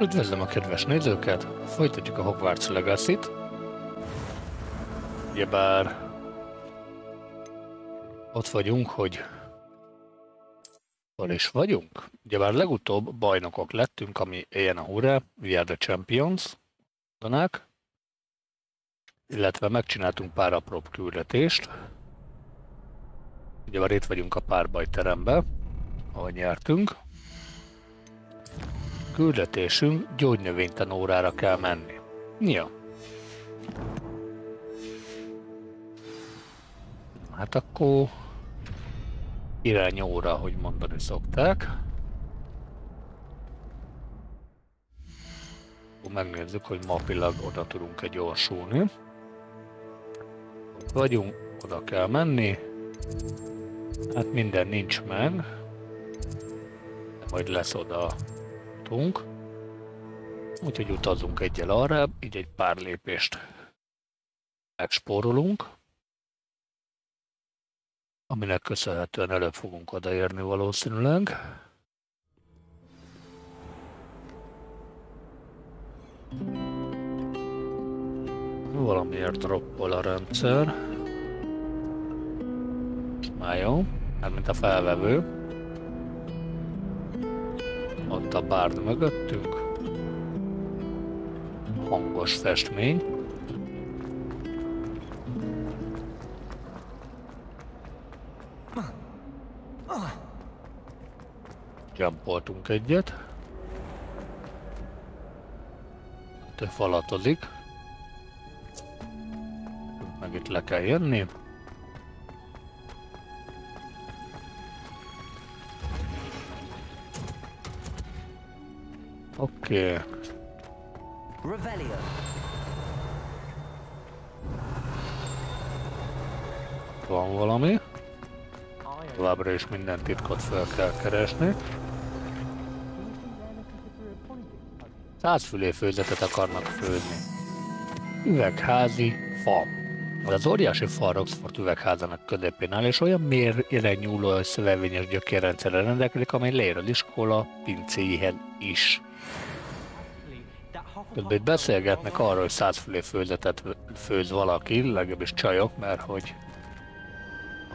Üdvözlöm a kedves nézőket! Folytatjuk a Hogwarts Legacy-t. Ugyebár ott vagyunk, hogy hol is vagyunk. Ugyebár legutóbb bajnokok lettünk, ami éljen a hurrá, We are the Champions, mondanák. Illetve megcsináltunk pár apróbb küldetést. Ugyebár itt vagyunk a párbaj terembe, ahol nyertünk küldetésünk gyógynövénytanórára kell menni. Ja. Hát akkor irány óra, hogy mondani szokták. Akkor megnézzük, hogy mapilag oda tudunk-e gyorsulni. Ott vagyunk, oda kell menni. Hát minden nincs meg. De majd lesz oda tartunk. Úgyhogy utazunk egyel arra, így egy pár lépést megspórolunk, aminek köszönhetően előbb fogunk odaérni valószínűleg. Valamiért droppol a rendszer. Már jó, hát mint a felvevő. Ott a bárd mögöttünk. Hangos festmény. Jumpoltunk egyet. Te falatozik. Meg itt le kell jönni. Okay. Van valami. Továbbra is minden titkot fel kell keresni. Százfülé főzetet akarnak főzni. Üvegházi fa. Az óriási fa Roxford üvegházának közepén áll, és olyan mérire nyúló szövevényes gyökérrendszerre rendelkezik, amely leér az iskola pincéihez is. Közben itt beszélgetnek arról, hogy százfülé főzetet főz valaki, legalábbis csajok, mert hogy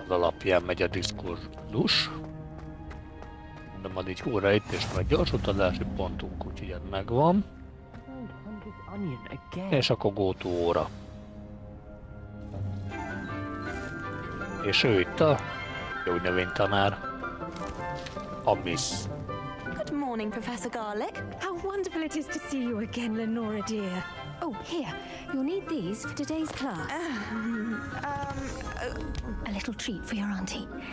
az alapján megy a diskurzus. De majd így húra itt és majd gyors utazási pontunk, úgyhogy ez megvan. És akkor go to óra. És ő itt a gyógynövénytanár. Abyss. Morning, Professor Garlick. How wonderful it is to see you again, Lenora dear. Oh, here. You'll need these for today's class. Um, um, uh, a little treat for your auntie.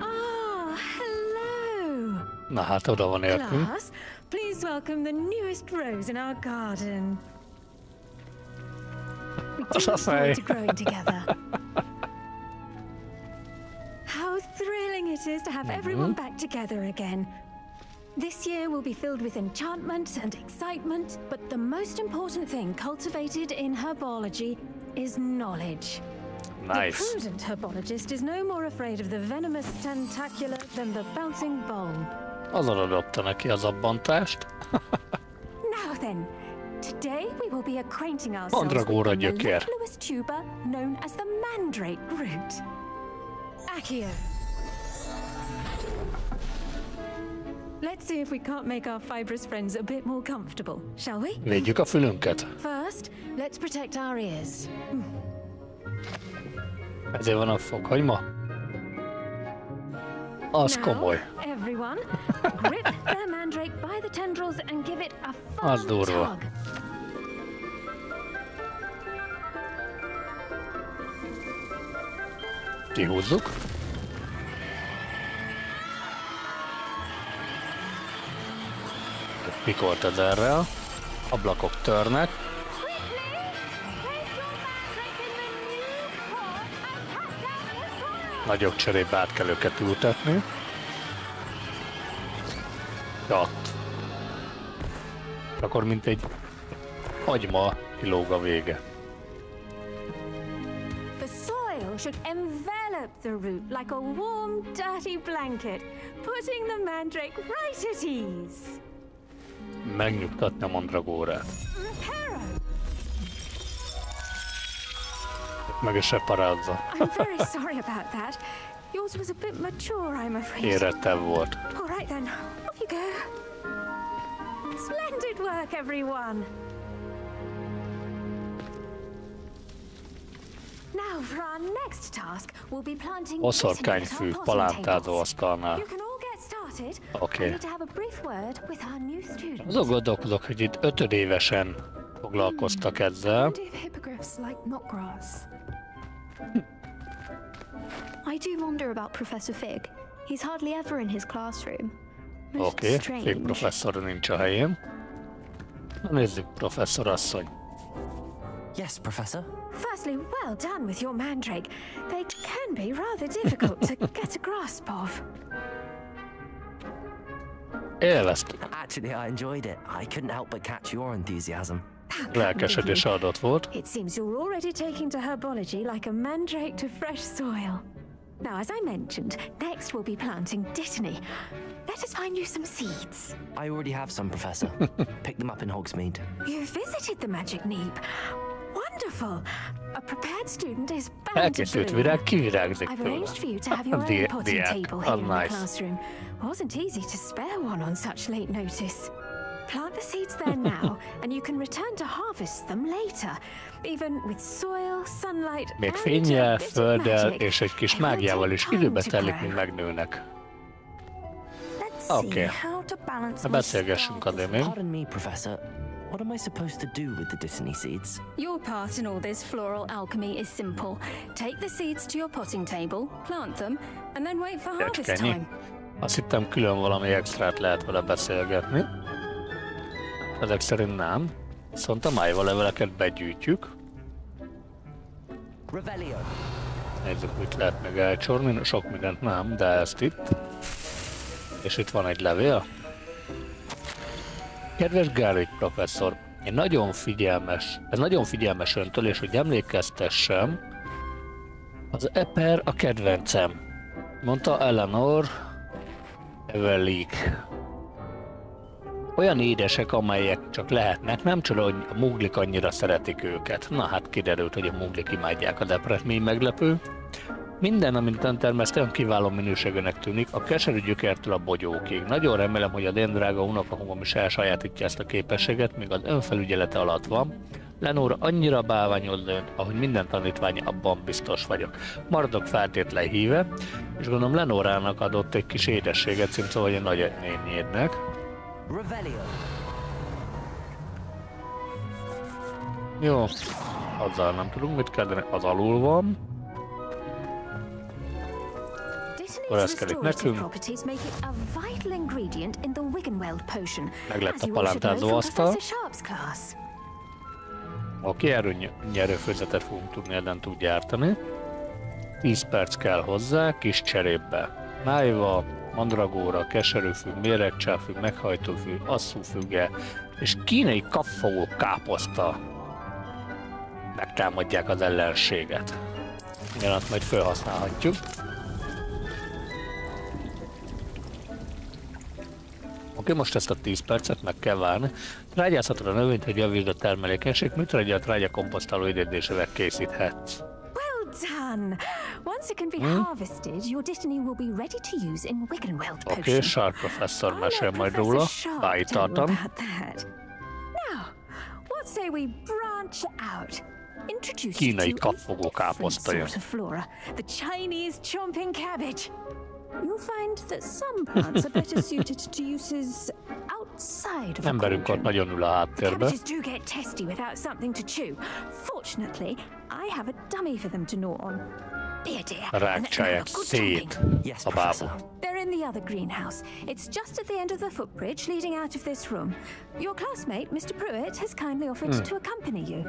ah, hello. Na hát oda van értünk. Class, please welcome the newest rose in our garden. We do look forward to growing together. it is to have mm -hmm. everyone back together again. This year will be filled with enchantment and excitement, but the most important thing cultivated in herbology is knowledge. Nice. The prudent herbologist is no more afraid of the venomous tentacula than the bouncing bulb. Azon adopta neki az abbantást. now then, today we will be acquainting ourselves with the tuber known as the mandrake root. Accio. Let's see if we can't make our fibrous friends a bit more comfortable, shall we? Védjük a fülünket. First, let's protect our ears. Ezért van a fokhagyma? Az Now, komoly. Everyone, grip the mandrake by the tendrils and give it a firm Az durva. tug. Kihúzzuk. Pikolt az erre. Ablakok törnek. Nagyobb cserébe át kell őket ültetni. Ott. Akkor mint egy hagyma kilóg a vége. Should envelop the root like a warm, dirty blanket, putting the mandrake right at ease. Megnyugtatni a mandragórát. Meg is reparálza. I'm very sorry about that. Yours was a bit mature, I'm afraid. Érettebb volt. All right then, off you go. Splendid work, everyone. Now for our next task, we'll be planting palántázó tables. asztalnál. You can all started. Okay. I need to have a brief word with our new student. Azon gondolkodok, hogy itt ötödévesen foglalkoztak ezzel. Hippogriffs like knotgrass. I do wonder about Professor Fig. He's hardly ever in his classroom. Oké, okay. Fég professzor nincs a helyén. Na nézzük, professzor asszony. Yes, Professor. Firstly, well done with your mandrake. They can be rather difficult to get a grasp of. Élveztük. Actually, I enjoyed it. I couldn't help but catch your enthusiasm. How kind of Lelkesedés you. adott volt. It seems you're already taking to herbology like a mandrake to fresh soil. Now, as I mentioned, next we'll be planting dittany. Let us find you some seeds. I already have some, Professor. Pick them up in Hogsmeade. You visited the magic neep. Wonderful. A prepared student is bound to Elkészült bloom. virág kivirágzik I've arranged for you to have your own potting the act. table Oh, here in the classroom. Wasn't easy to spare one on such late notice. Plant the seeds there now, and you can return to harvest them later. Even with soil, sunlight, Még and a fényjel, bit of földdel magic, és egy kis it will mágiával is időbe telik, grow. míg megnőnek. Let's Okay. see how to balance Na beszélgessünk stars. addig még. Pardon me, Professor. What am I supposed to do with the Dittany seeds? Your part in all this floral alchemy is simple. Take the seeds to your potting table, plant them, and then wait for harvest Kecskennyi. time. Azt hittem külön valami extrát lehet vele beszélgetni. Ezek szerint nem. Viszont a májvaleveleket begyűjtjük. Revelio. Nézzük, mit lehet még elcsorni. Sok mindent nem, de ezt itt. És itt van egy levél. Kedves Garrick professzor, én nagyon figyelmes, ez nagyon figyelmes öntől, és hogy emlékeztessem, az Eper a kedvencem, mondta Eleanor Evelik. Olyan édesek, amelyek csak lehetnek, nem csoda, hogy a muglik annyira szeretik őket. Na hát kiderült, hogy a muglik imádják a mi meglepő. Minden, amit ön termeszt, olyan kiváló minőségűnek tűnik, a keserű gyökertől a bogyókig. Nagyon remélem, hogy a én drága unokahúgom is elsajátítja ezt a képességet, míg az önfelügyelete alatt van. Lenóra annyira bálványoz ön, ahogy minden tanítvány, abban biztos vagyok. Maradok feltétlen híve, és gondolom Lenórának adott egy kis édességet, vagy a nagynénjédnek. Jó, azzal nem tudunk mit kezdeni, az alul van. Lett as a you all should know palántázó asztal. Professor Sharp's class. Oké, erről ny- nyerőfőzetet fogunk tudni ezen tud gyártani. 10 perc kell hozzá, kis cserébe. Májva, mandragóra, keserűfű, méregcsáfű, meghajtófű, asszúfüge és kínai kapfogó káposzta megtámadják az ellenséget. Igen, azt majd felhasználhatjuk. Oké, most ezt a 10 percet meg kell várni. Trágyázhatod a növényt, hogy javítsd a termelékenység, műtrágya a trágya komposztáló idézésével készíthetsz. Well done! Once it can be Hmm? harvested, your Dittany will be ready to use in Wiggenweld Oké, potion. Sharp professzor mesél majd róla. You about that. Now, what say we branch out? Introduce Kínai kapfogó different káposzta jön. sort of flora, the Chinese chomping cabbage. You'll find that some plants are better suited to uses outside of a Emberünk ott cauldron. nagyon ül a háttérbe. Cabbages do get testy without something to chew. Fortunately, I have a dummy for them to gnaw on. Be a dear. and let them have Rákcsálják a good szét. Yes, a Professor. bábú. They're in the other greenhouse. It's just at the end of the footbridge leading out of this room. Your classmate, Mr. Pruitt, has kindly offered hmm. to accompany you.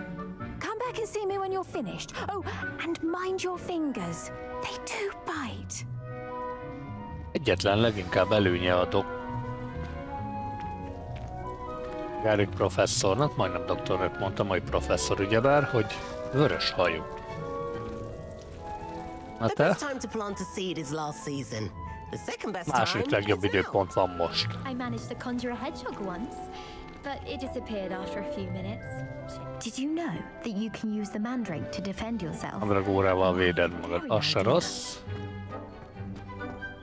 Come back and see me when you're finished. Oh, and mind your fingers. They do bite. Egyetlen leginkább előnye a dok... Garrick professzornak, majdnem doktornak mondtam, hogy professzor ugyebár, hogy vörös hajú. Na te? time legjobb időpont van most. I managed to conjure a hedgehog once, but it disappeared after a few minutes. Did you know that you can use the mandrake to defend yourself? Andragórával véded magad, az se rossz.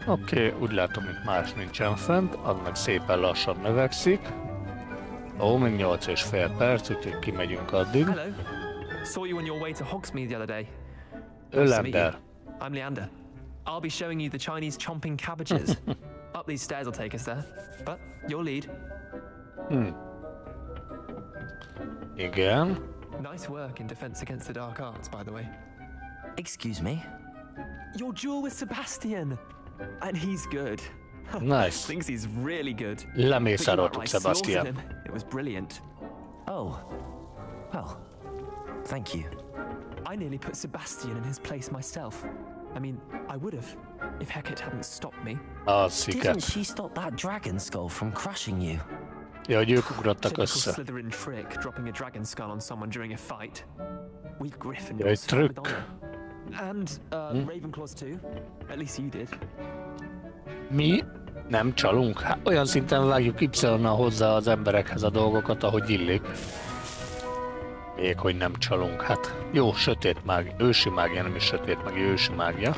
Oké, okay, úgy látom, itt más nincsen fent, az meg szépen lassan növekszik. Ó, még 8 és fél perc, úgyhogy kimegyünk addig. Hello. Saw you on your way to Hogsmeade the other day. You. I'm Leander. I'll be showing you the Chinese chomping cabbages. Up these stairs will take us there. But your lead. Igen. Nice work in defense against the dark arts, by the way. Excuse me? Your duel with Sebastian. And he's good. Nice. Thinks he's really good. Lemészároltuk But you Sebastian. him. It was brilliant. Oh. Well, thank you. I nearly put Sebastian in his place myself. I mean, I would have, if Hecate hadn't stopped me. Ah, Az Didn't she stop that dragon skull from crushing you? Ja, hogy ők ugrottak Typical össze. Slytherin trick, dropping a dragon skull on someone during a fight. We Ja, Gryffindors egy fight with trükk. honor. And uh, Ravenclaws too. At least you did. Mi nem csalunk? Hát olyan szinten vágjuk y hozzá az emberekhez a dolgokat, ahogy illik. Még hogy nem csalunk. Hát jó, sötét mág, ősi mágia, nem is sötét meg ősi mágia.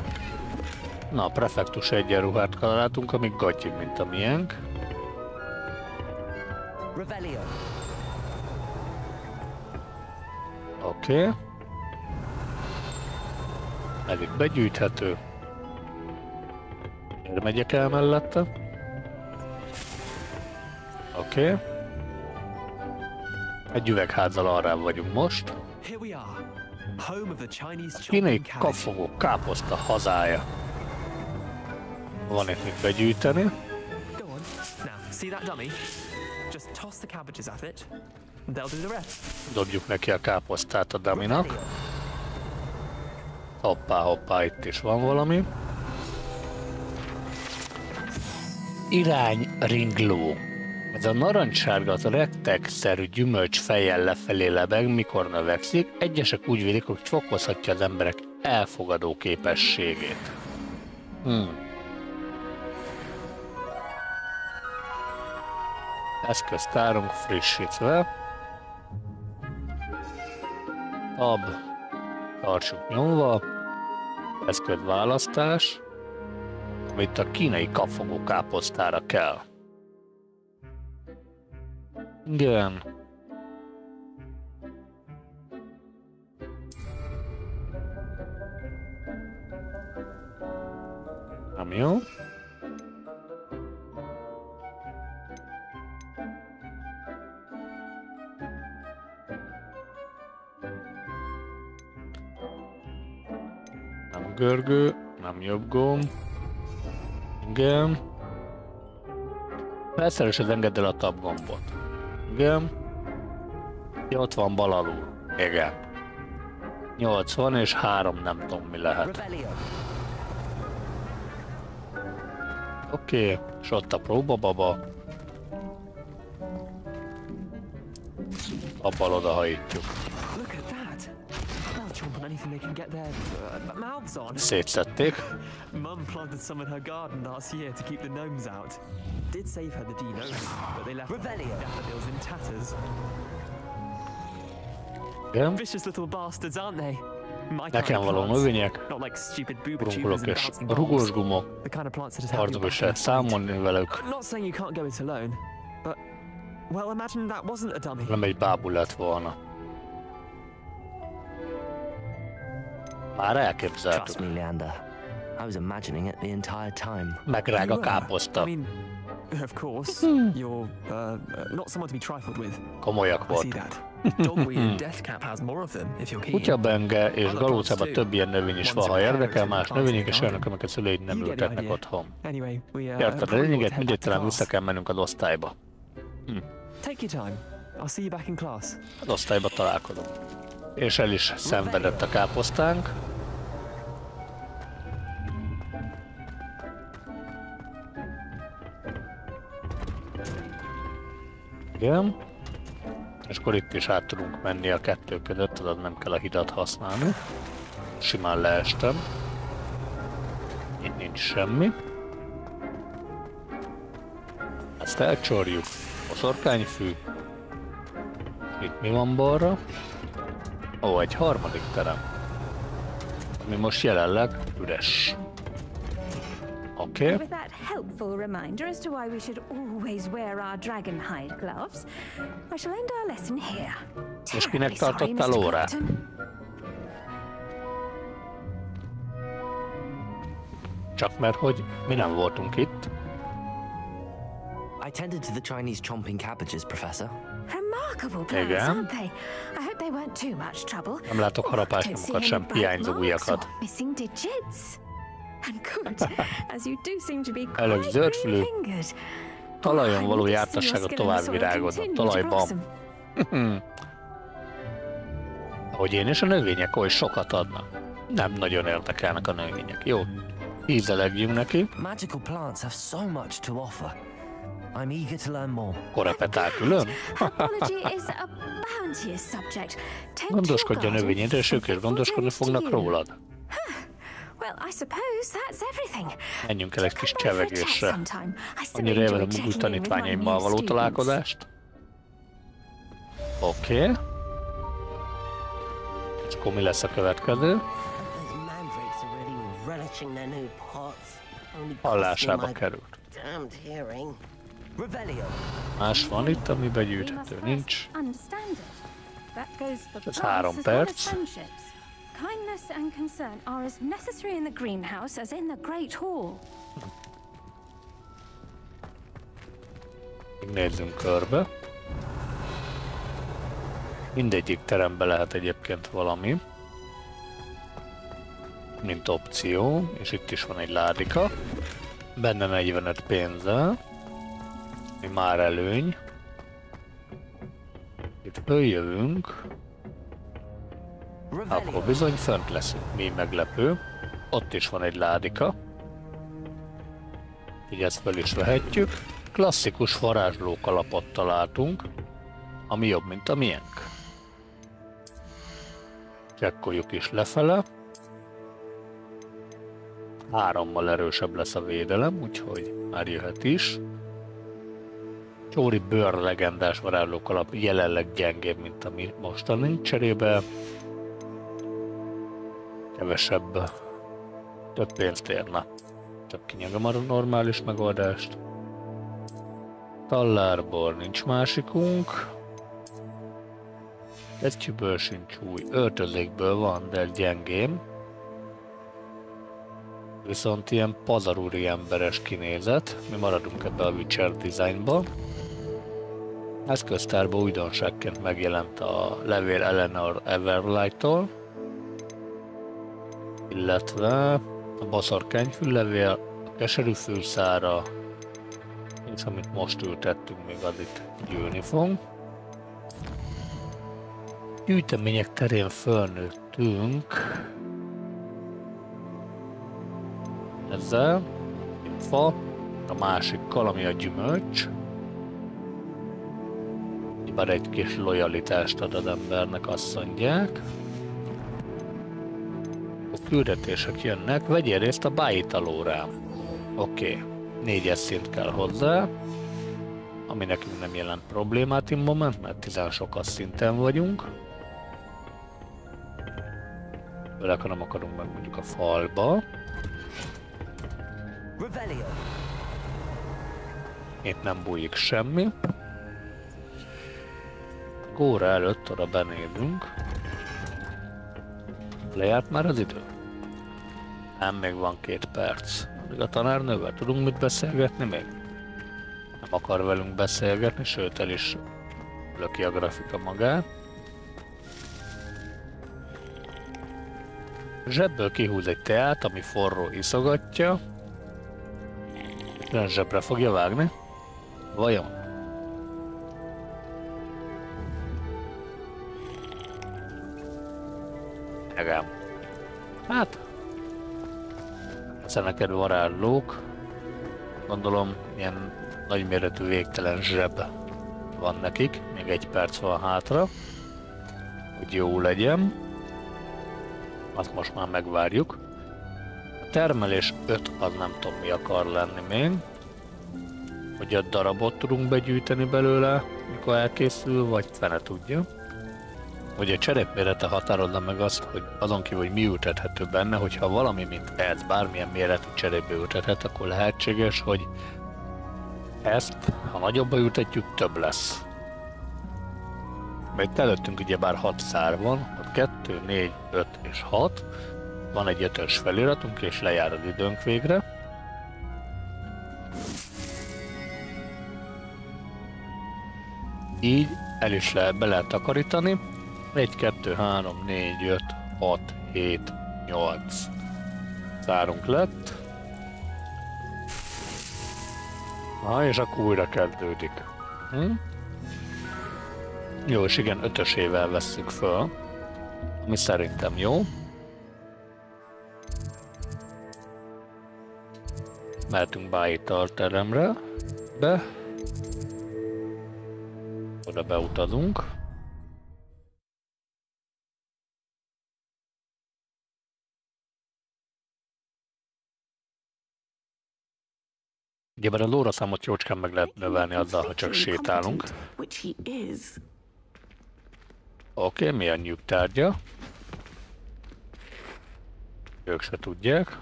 Na, a prefektus egyenruhát találtunk, ami gatyi, mint a miénk. Revelio. Oké. Okay. Elég begyűjthető. Miért megyek el mellette? Oké. Okay. Egy üvegházzal arra vagyunk most. Kínai cabbage. kapfogó káposzta hazája. Van itt mit begyűjteni. Dobjuk neki a káposztát a Daminak. Hoppá, hoppá, itt is van valami. Irány ringló. Ez a narancssárga, rektegszerű gyümölcs fejjel lefelé lebeg, mikor növekszik. Egyesek úgy vélik, hogy fokozhatja az emberek elfogadó képességét. Hmm. Eszköztárunk frissítve. Tab. Tartsuk nyomva. Eszköz választás. Amit a kínai kapfogó káposztára kell. Igen. Nem jó. Görgő, nem jobb gomb. Igen. Felszeresed engedd el a tab gombot. Igen. Ja, ott van bal alul. Igen. 80 és 3 nem tudom mi lehet. Oké, okay. és ott a próbababa. Abbal odahajítjuk. Anything they can get their uh, mouths on. Szétszették. Mum planted some in her garden last year to keep the gnomes out. Did save her the D-gnomes, but they left Revelio. daffodils in tatters. Igen. Vicious little bastards, aren't they? My kind Nekem of való plants. növények, Not like stupid booba tubers urungolok and és bouncing balls. rugós gumok. The kind of plants that just help you Harcok is back in lehet a fight. számolni velük. I'm not saying you can't go it alone, but well, imagine that wasn't a dummy. Nem egy bábú lett volna. Már Trust elképzeltük. me, Leander. I was imagining it the entire time. Megrág a káposzta. I mean, of course, you're uh, not someone to be trifled with. Komolyak I see voltunk. that. Dogweed and Deathcap has more of them, if you're keen. Kutyabenge és galócában több ilyen növény is van, ha érdekel, más növények és olyanok, amiket szüleid nem ültetnek otthon. Anyway, we uh, Érted a lényeget, mindegy talán vissza kell mennünk az osztályba. Class. Az osztályba találkozunk. És el is szenvedett a káposztánk. Igen. És akkor itt is át tudunk menni a kettő között, tudod nem kell a hidat használni. Simán leestem. Nincs semmi. Ezt elcsorjuk. Boszorkányfű. Itt mi van balra? Ó, egy harmadik terem. Ami most jelenleg üres. Oké. Okay. With that helpful reminder as to why we should always wear our dragon hide gloves, I shall end our lesson here. És kinek tartottál órát? Csak mert hogy mi nem voltunk itt. I tended to the Chinese chomping cabbages, Professor. Igen. aren't they? I hope they weren't too much trouble. Nem látok harapásnyomokat sem, hiányzó ujjakat. or Missing digits. And good, as you do seem to be Elég quite zöldfülű. Talajon való jártassága tovább to talajban. blossom. Hogy én és a növények oly sokat adnak. Nem nagyon érdekelnek a növények. Jó, ízelegjünk neki. Magical plants have so much to offer. I'm eager to learn more. Korepetál külön? Gondoskodj a növényedre, és ők is gondoskodni fognak rólad. Well, I suppose that's everything. Menjünk el egy kis csevegésre. Annyira élvezem checking új tanítványaimmal való találkozást. Oké. Okay. És akkor mi lesz a következő? Hallásába került. Más van itt, ami begyűjthető? Nincs. Ez három perc. Kindness and concern are as necessary in the greenhouse as in the Great Hall. Még Nézzünk körbe. Mindegyik terembe lehet egyébként valami. Mint opció, és itt is van egy ládika. Benne 45 pénzzel. Mi már előny. Itt följövünk, akkor bizony fönt leszünk. Mi meglepő. Ott is van egy ládika. Így ezt fel is vehetjük. Klasszikus varázsló kalapot találtunk, ami jobb, mint a miénk. Csekkoljuk is lefele. Hárommal erősebb lesz a védelem, úgyhogy már jöhet is. Csóri bőr legendás varázsló kalap jelenleg gyengébb, mint ami mostani cserébe. Kevesebb, több pénzt érne. Csak kinyagom a normális megoldást. Tallárból nincs másikunk. Kesztyűből sincs új. Öltözékből van, de gyengém. Viszont ilyen pazarúri emberes kinézet. Mi maradunk ebbe a Witcher designba. Eszköztárban újdonságként megjelent a levél Eleanor Everlight-tól. Illetve a boszorkányfüllevél, a keserű fűszára, és amit most ültettünk, még itt gyűlni fog. Gyűjtemények terén fölnőttünk. Ezzel, egy fa, a másikkal, ami a gyümölcs. Bár egy kis lojalitást ad az embernek, azt mondják. A küldetések jönnek, vegyél részt a bájitalórán. Oké, okay. négyes szint kell hozzá, ami nekünk nem jelent problémát in moment, mert tizen sokas szinten vagyunk. Főleg, ha nem akarunk meg mondjuk a falba. Itt nem bújik semmi. Góra előtt oda benézünk. Lejárt már az idő? Nem, még van két perc. Addig a tanárnővel tudunk mit beszélgetni még? Nem akar velünk beszélgetni, sőt el is löki a grafika magát. Zsebből kihúz egy teát, ami forró iszogatja. Külön zsebre fogja vágni? Vajon? Hát... Egyszer neked varázslók. Gondolom, ilyen nagyméretű végtelen zseb van nekik. Még egy perc van hátra. Hogy jó legyen. Azt most már megvárjuk. A termelés 5 az nem tudom mi akar lenni még. Hogy a darabot tudunk begyűjteni belőle, mikor elkészül, vagy fene tudja. Hogy a cserépmérete határozza meg azt, hogy azon kívül, hogy mi ültethető benne, hogyha valami, mint ez, bármilyen méretű cserépbe ültethet, akkor lehetséges, hogy ezt, ha nagyobba ültetjük, több lesz. Mert előttünk ugyebár 6 szár van, ott 2, 4, 5 és 6. Van egy ötös feliratunk, és lejár az időnk végre. Így el is lehet, be lehet takarítani. 1, 2, 3, 4, 5, 6, 7, 8 szárunk lett. Na, és akkor újra kezdődik. Hm? Jó, és igen, ötösével vesszük föl. Ami szerintem jó. Mehetünk Bájtal teremre. Be. Oda beutazunk. Ugyebár a lóra számot jócskán meg lehet növelni azzal, ha csak sétálunk. Oké, okay, mi a nyug tárgya? Ők se tudják.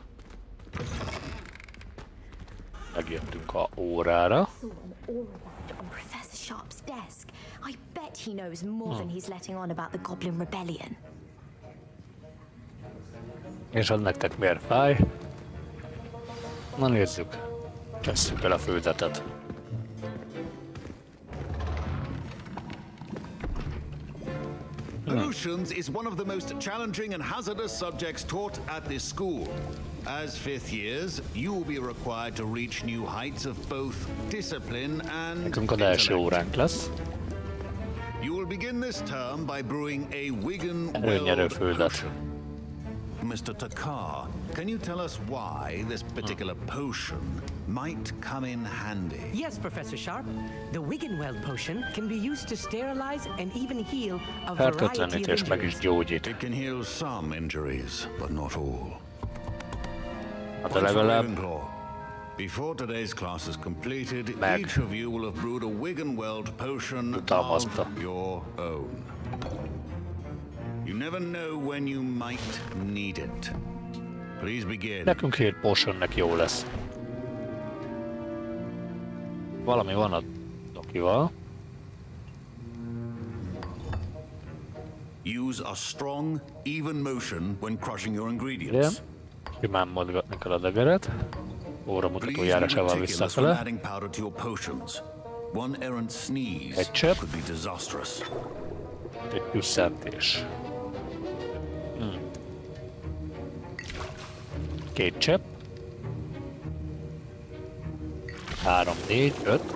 Megjöttünk a órára. On Professor Sharp's desk. I bet he knows more than he's letting on about the Goblin Rebellion. És az nektek miért fáj? Na nézzük. Kezdjük el a főzetet. Oceans is one of the most challenging and hazardous subjects taught at this school. As fifth years, you will be required to reach new heights of both discipline and Nekünk az első intellect. You will begin this term by brewing a Wigan Erőnyerő Weld főzet. potion. Mr. Takar, can you tell us why this particular potion might come in handy? Yes, Professor Sharp. The Wiggenweld potion can be used to sterilize and even heal a variety of Fertőtlenít és meg is injuries. It can heal some injuries, but not all. Hát Point for legalább Before today's class is completed, Meg. each of you will have brewed a Wiggenweld potion Utalmazta. of your own. You never know when you might need it. Please begin. nekünk hét potionnek jó lesz. Valami van a dokival. Use a strong, even motion when crushing your Igen. ingredients. Simán mozgatni kell a degeret. Óra mutató járásával visszafele. Egy disastrous. Egy tüsszentés. Hmm. Két csepp. Három, négy, öt.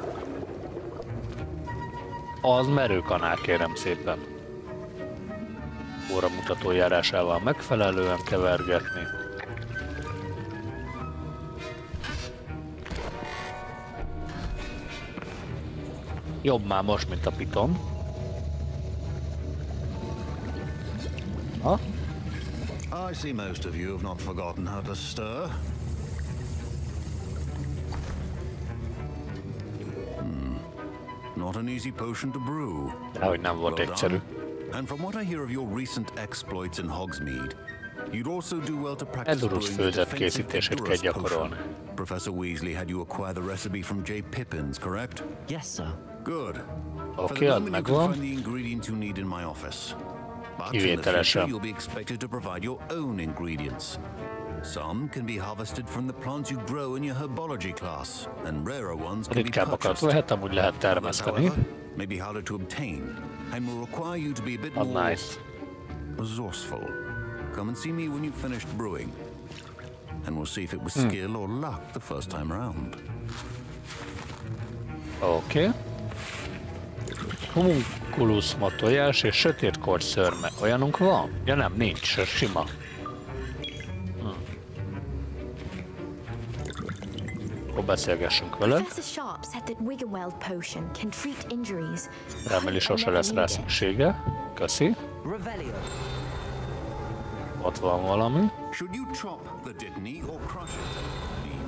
Az merőkanál kérem szépen. Óra mutató járásával megfelelően kevergetni. Jobb már most, mint a piton. Ha? I see most of you have not forgotten how to stir. Not an easy potion to brew. Dehogy nem volt Well egyszerű. And from what I hear of your recent exploits in Hogsmeade, you'd also do well to practice Edurus brewing the főzet defensive készítését kell Edurus gyakorolni. potion. Professor Weasley had you acquire the recipe from J. Pippins, correct? Yes, sir. Good. For Oké, the az moment, you megvan. can find the ingredients you need in my office. But in the Kivételesen. Some can be harvested from the plants you grow in your herbology class, and rarer ones can be purchased. lehet, amúgy lehet termeszteni. may be harder to obtain, and will require you to be a bit Az more resourceful. Come and see me when you've finished brewing, and we'll see if it was Hmm. skill or luck the first time round. Oké. Okay. Homunculus ma tojás és sötétkor szörme. Olyanunk van? Ja nem, nincs, sima. Treat injuries. Reméli sose lesz rá szüksége. Köszi. Ott van valami.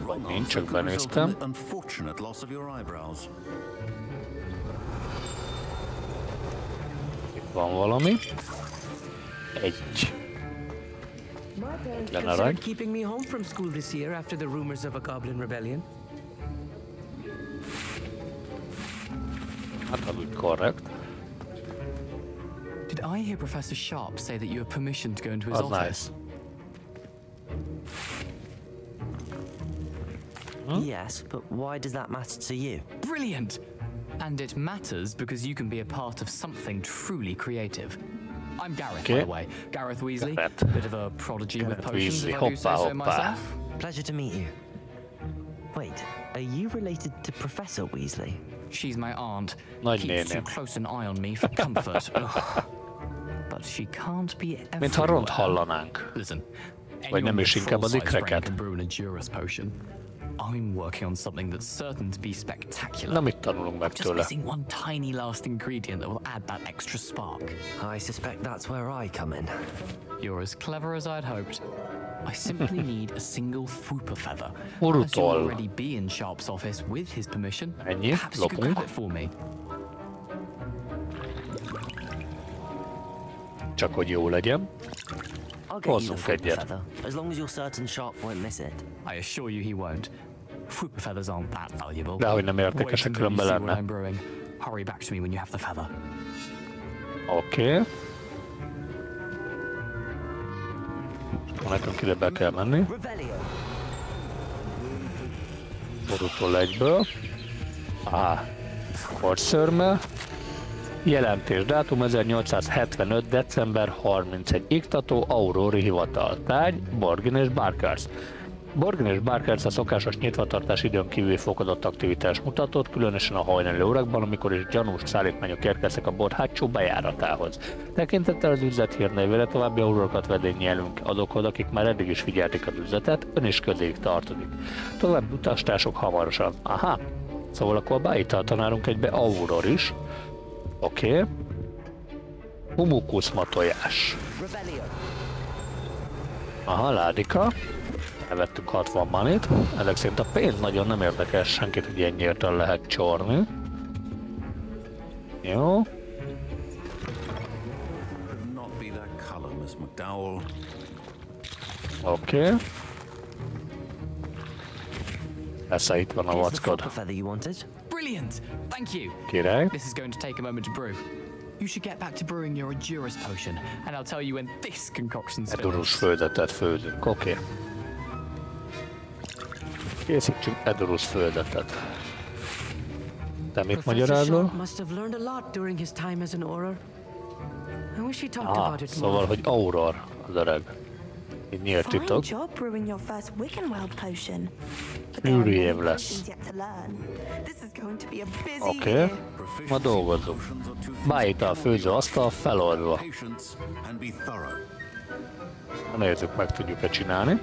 Wrong Nincs, csak benéztem. Itt van valami. Egy. My parents Then considered alright. keeping me home from school this year after the rumors of a goblin rebellion. Hát az úgy korrekt. Did I hear Professor Sharp say that you have permission to go into his Az office? nice. Yes, but why does that matter to you? Brilliant! And it matters because you can be a part of something truly creative. I'm Gareth, by the way. Gareth Weasley. Gareth. Bit of a prodigy with potions, Weasley. if I do say Hoppa, so hoppa. myself. Pleasure to meet you. Wait, are you related to Professor Weasley? She's my aunt. Nagy Keeps too néném. close an eye on me for comfort. But she can't be Mintha ront everywhere. hallanánk. Listen, Vagy nem is inkább az brain ikreket. Can brew an Endurus potion. I'm working on something that's certain to be spectacular. Na mit tanulunk meg Just tőle? missing one tiny last ingredient that will add that extra spark. I suspect that's where I come in. You're as clever as I'd hoped. I simply need a single Fooper feather. Urutol. As you'll already be in Sharp's office with his permission, Ennyi, perhaps you could lopunk. grab it for me. Csak hogy jó legyen. I'll get you the Hozzunk egyet. feather, as long as you're certain Sharp won't miss it. I assure you he won't. Feathers aren't that valuable. Dehogy nem értékesek, különben lenne. Hurry back to me when you have the feather. Oké. Okay. Nekünk ide be kell menni. Borútól egyből. Á, korszörme. Jelentés dátum 1875. december 31. Iktató Aurori Hivatal. Tárgy Borgin és Barkers. Borgin és Barkers a szokásos nyitvatartás időn kívüli fokozott aktivitás mutatott, különösen a hajnali órákban, amikor is gyanús szállítmányok érkeztek a bor hátsó bejáratához. Tekintettel az üzlet hírnevére további aurókat vedényelünk azokhoz, akik már eddig is figyelték az üzletet, ön is közéig tartozik. További utastások hamarosan. Aha, szóval akkor a tanárunk egybe Auror is. Oké. Okay. Humukuszma tojás. Aha, ládika. Elvettünk 60 manit. Ezek szerint a pénz nagyon nem érdekes senkit, hogy ennyiért el lehet csorni. Jó. Oké. Okay. Persze itt van a vackod. Brilliant! Thank you! Király. This is going to take a moment to brew. You should get back to brewing your Endurus potion, and I'll tell you when this concoction's finished. földetet főzünk. Oké. Okay. Készítsünk Edurus földetet. Te mit magyarázol? Ah, szóval, hogy Auror az öreg. Így nyílt titok. many lesz. Oké. Okay. Ma dolgozzunk. Beállít a főzőasztal feloldva. Nézzük, meg tudjuk-e csinálni.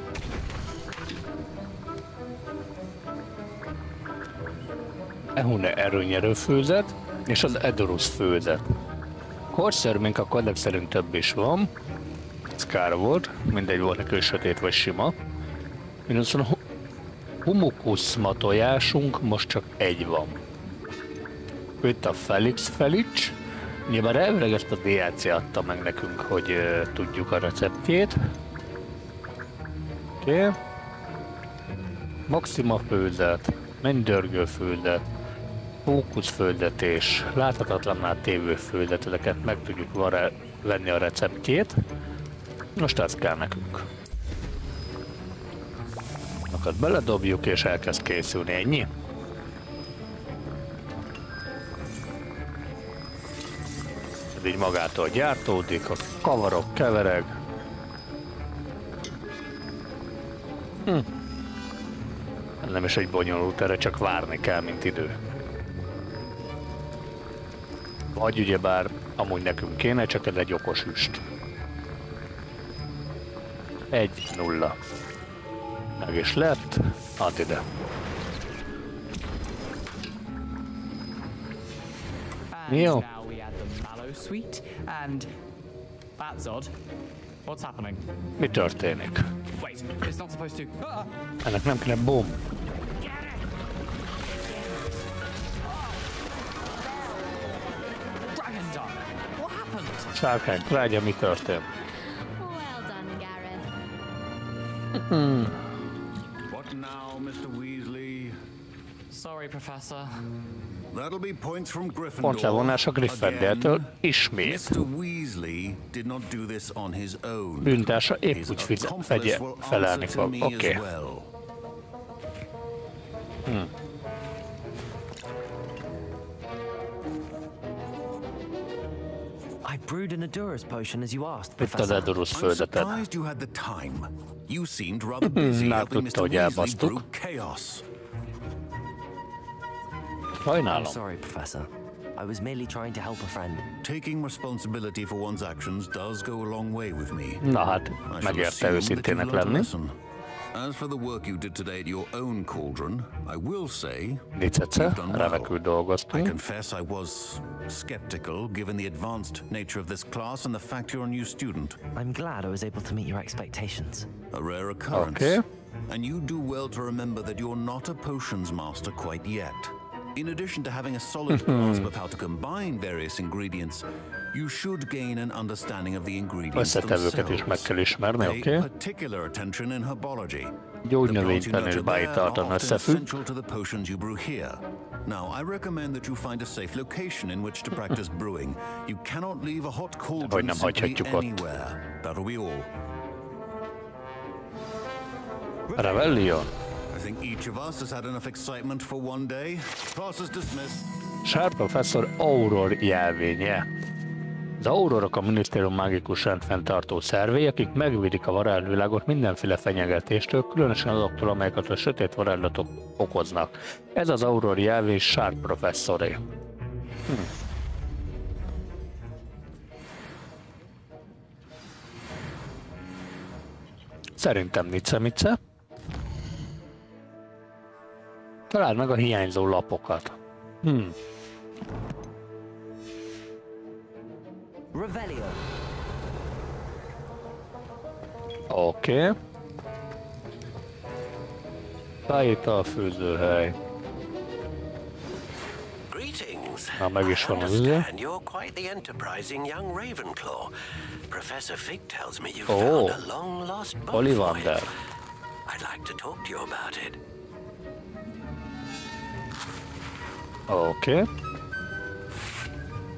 Ehune erőnyerő főzet, és az Edorus főzet. Korszermink a kodex szerint több is van. Ez kár volt, mindegy volt neki, sötét vagy sima. Minuszon hu- humukuszma tojásunk most csak egy van. Itt a Felix Felics. Nyilván elvileg ezt a DLC adta meg nekünk, hogy uh, tudjuk a receptjét. Oké. Okay. Maxima főzet, mennydörgő főzet, fókuszföldetés, láthatatlanná tévő főzet, ezeket meg tudjuk venni a receptjét. Most ez kell nekünk. Azokat beledobjuk és elkezd készülni, ennyi? Ez így magától gyártódik, a kavarok, kevereg. Hm. Nem is egy bonyolult, erre csak várni kell, mint idő. Vagy ugyebár amúgy nekünk kéne, csak ez egy okos üst. Egy, nulla. Meg is lett, add ide. Neil. now we add the mallow sweet, and that's odd. What's happening? Mi történik? Wait, it's not supposed to. Ah! Ennek nem kéne bum. Sárkány, trágya, mi történt? Well done, Gareth. What now, Mr. Weasley? Sorry, Professor. That'll be points from Gryffindor. Pontlevonás a Gryffindortől ismét. Mr. Weasley did not do this on his own. Bűntársa épp úgy will felelni fog. Oké. as Adurus potion as you asked, Itt Professor. Edurus I'm földeted. surprised you had the time. You seemed rather busy Már helping tudta, Mr. hogy Weasley elbasztuk. I'm Sajnálom. sorry, Professor. I was merely trying to help a friend. Taking responsibility for one's actions does go a long way with me. Na hát, megérte assume that őszintének a lenni. lesson. As for the work you did today at your own cauldron, I will say Licece, you've done remekül well. I confess I was skeptical given the advanced nature of this class and the fact you're a new student. I'm glad I was able to meet your expectations. A rare occurrence. Okay. And you do well to remember that you're not a potions master quite yet. In addition to having a solid hmm. grasp of how to combine various ingredients, you should gain an understanding of the ingredients Összetevőket is meg kell ismerni, Pay oké? particular attention in herbology. The plants Gyógynövénytan you és nurture there are bájtartan often összefügg. essential to the potions you brew here. Now, I recommend that you find a safe location in which to practice brewing. You cannot leave a hot cauldron simply anywhere. That'll be all. Revellion. Think each of us has had enough excitement for one day. Class is dismissed. Sár professzor Auror jelvénye. Az aurorok a minisztérium mágikus rendfenntartó szervei, akik megvédik a varázsvilágot mindenféle fenyegetéstől, különösen azoktól, amelyeket a sötét varázslatok okoznak. Ez az auror jelvény Sár professzoré. Hm. Szerintem Nice-Mice. Találd meg a hiányzó lapokat. Hmm. Revelio. Oké. Okay. Beírta a főzőhely. Na, meg is van az üze. understand you're quite the enterprising young Ravenclaw. Professor Fig tells me you've Oh. found a long lost book Ollivander. I'd like to talk to you about it. Okay.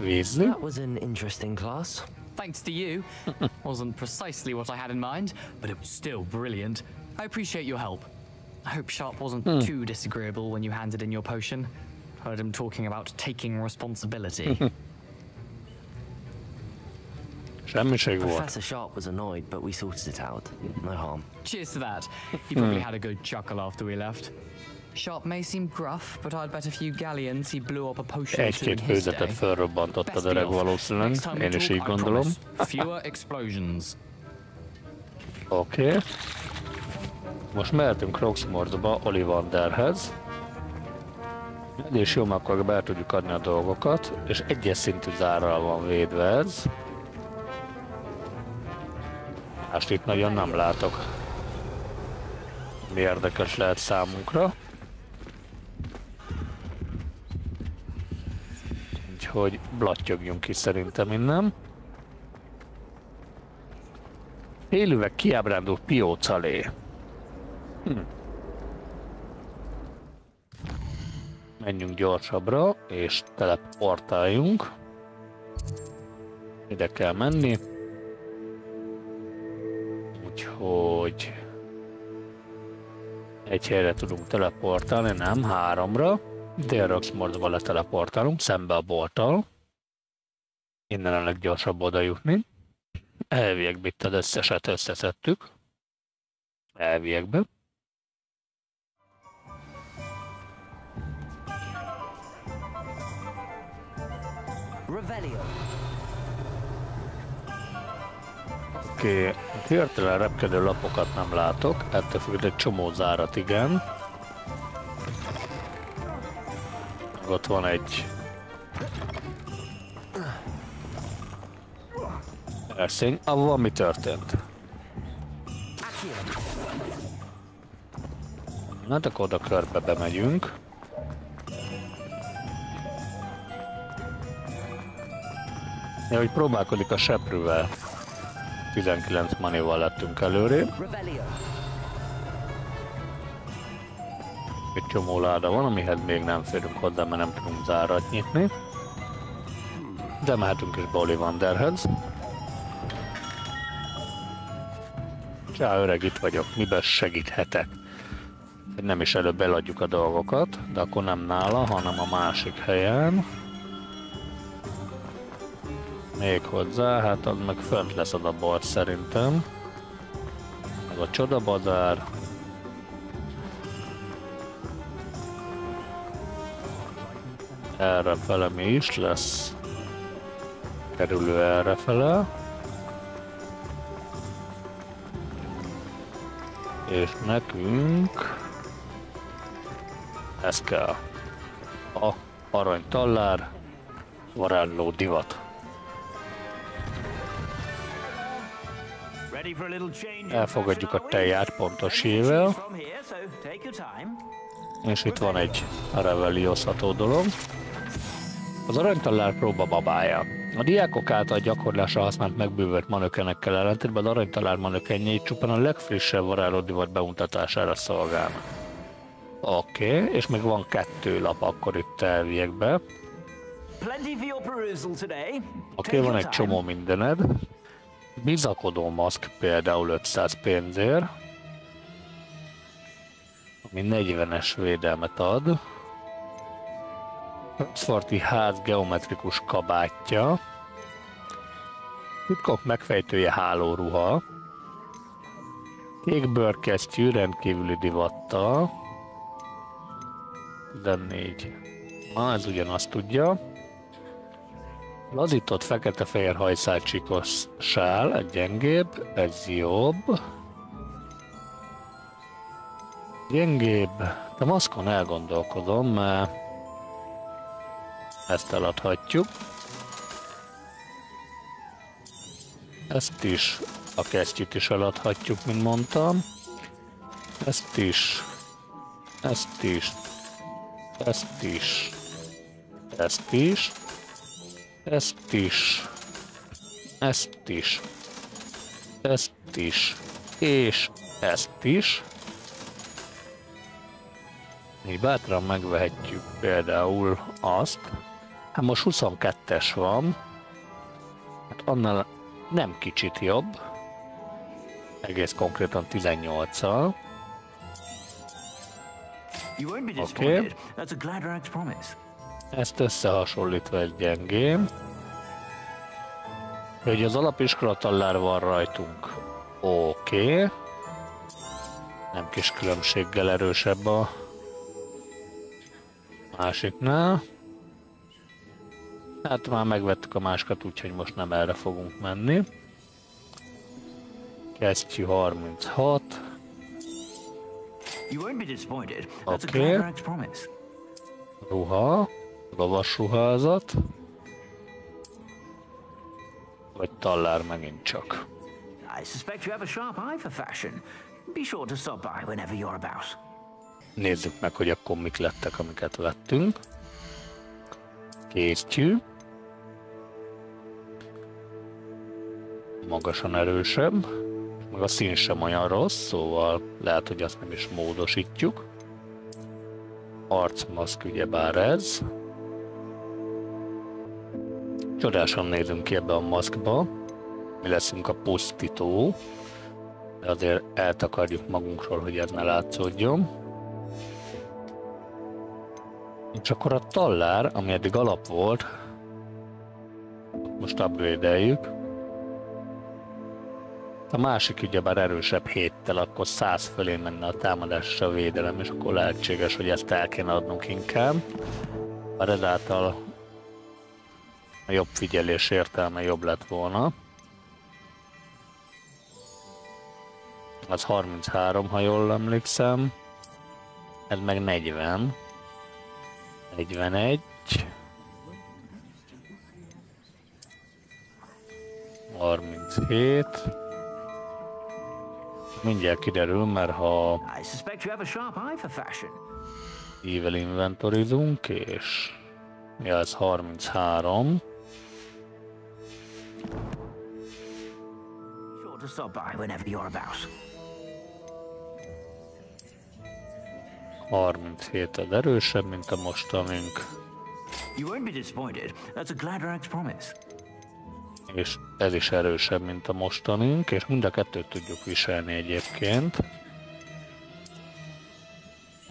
Weasley. That was an interesting class. Thanks to you. Wasn't precisely what I had in mind, but it was still brilliant. I appreciate your help. I hope Sharp wasn't Hmm. too disagreeable when you handed in your potion. Heard him talking about taking responsibility. Professor Sharp was annoyed, but we sorted it out. No harm. Cheers to that. He probably had a good chuckle after we left. Sharp may seem gruff, but I'd bet a few galleons he blew up a potion Egy-két főzetet felrobbantott öreg off. valószínűleg. Én is így gondolom. Fewer explosions. Oké. Okay. Most mehetünk Roxmordba Ollivanderhez. És jó, akkor be tudjuk adni a dolgokat, és egyes szintű zárral van védve ez. Mást itt nagyon nem látok. Mi érdekes lehet számunkra. Úgyhogy blattyögjünk ki szerintem innen. Élővek kiábrándult piócalé. Hm. Menjünk gyorsabbra, és teleportáljunk. Ide kell menni. Úgyhogy... Egy helyre tudunk teleportálni, nem háromra. Délroxmordba leteleportálunk, szembe a bolttal. Innen a leggyorsabb oda jutni. Elviekbe itt az összeset összeszedtük. Elviekbe. Revelio. Oké, okay. hirtelen repkedő lapokat nem látok, ettől függ egy csomó zárat igen. Ott van egy. Erszény, avval ah, mi történt? Na, hát akkor oda körbe bemegyünk. Ja, hogy próbálkodik a seprűvel. 19 manival lettünk előrébb. Egy csomó láda van, amihez még nem férünk hozzá, mert nem tudunk zárat nyitni. De mehetünk is Bolivanderhez. Csá, öreg, itt vagyok, miben segíthetek? Nem is előbb eladjuk a dolgokat, de akkor nem nála, hanem a másik helyen. Még hozzá, hát az meg fönt lesz a bolt szerintem. Meg a csodabazár. Erre fele mi is lesz? Kerülő erre fele. És nekünk ez kell. A arany tallár, varázsló divat. Elfogadjuk a teját pontos ével. És itt van egy reveliózható dolog. Az aranytalár próba babája. A diákok által gyakorlásra használt megbővült manökenekkel ellentétben az aranytalár manökenjei csupán a legfrissebb varázslódivat bemutatására szolgálnak. Oké, okay, és még van kettő lap akkor itt elviekbe. Oké, okay, van egy csomó mindened. Bizakodó maszk például 500 pénzért. Ami 40-es védelmet ad. Oxfordi ház geometrikus kabátja. Titkok megfejtője hálóruha. Kék bőrkesztyű rendkívüli divattal. 14. Na, ez ugyanazt tudja. Lazított fekete-fehér hajszálcsikos sál, egy gyengébb, ez jobb. Gyengébb, de maszkon elgondolkodom, mert ezt eladhatjuk. Ezt is, a kesztyűt is eladhatjuk, mint mondtam. Ezt is, ezt is, ezt is, ezt is, ezt is, ezt is, ezt is, és ezt is. Így bátran megvehetjük például azt, hát most 22-es van, hát annál nem kicsit jobb, egész konkrétan 18-al. Oké. Okay. Ezt összehasonlítva egy gyengém. Hogy az alapiskola tallár van rajtunk. Oké. Okay. Nem kis különbséggel erősebb a másiknál. Hát már megvettük a másikat, úgyhogy most nem erre fogunk menni. Kesztyű 36. Oké. Okay. Ruha. Lovas ruházat. Vagy tallár megint csak. I suspect you have a sharp eye for fashion. Be sure to stop by whenever you're about. Nézzük meg, hogy akkor mik lettek, amiket vettünk. Késztyű. Magasan erősebb. Meg a szín sem olyan rossz, szóval lehet, hogy azt nem is módosítjuk. Arcmaszk ugyebár ez. Csodásan nézünk ki ebbe a maszkba. Mi leszünk a pusztító. De azért eltakarjuk magunkról, hogy ez ne látszódjon. És akkor a tallár, ami eddig alap volt, most upgrade-eljük. A másik ugyebár erősebb héttel, akkor 100 fölé menne a támadás a védelem, és akkor lehetséges, hogy ezt el kéne adnunk inkább. Bár ezáltal a jobb figyelés értelme jobb lett volna. Az 33, ha jól emlékszem. Ez meg 40. 41. 37. Mindjárt kiderül, mert ha I suspect you have a sharp eye for fashion. Evil inventorizunk, és mi az 33. Sure to stop by whenever you're about. 37 az erősebb, mint a mostanink, You won't be disappointed. That's a Gladerax promise. És ez is erősebb, mint a mostanink, és mind a kettőt tudjuk viselni egyébként.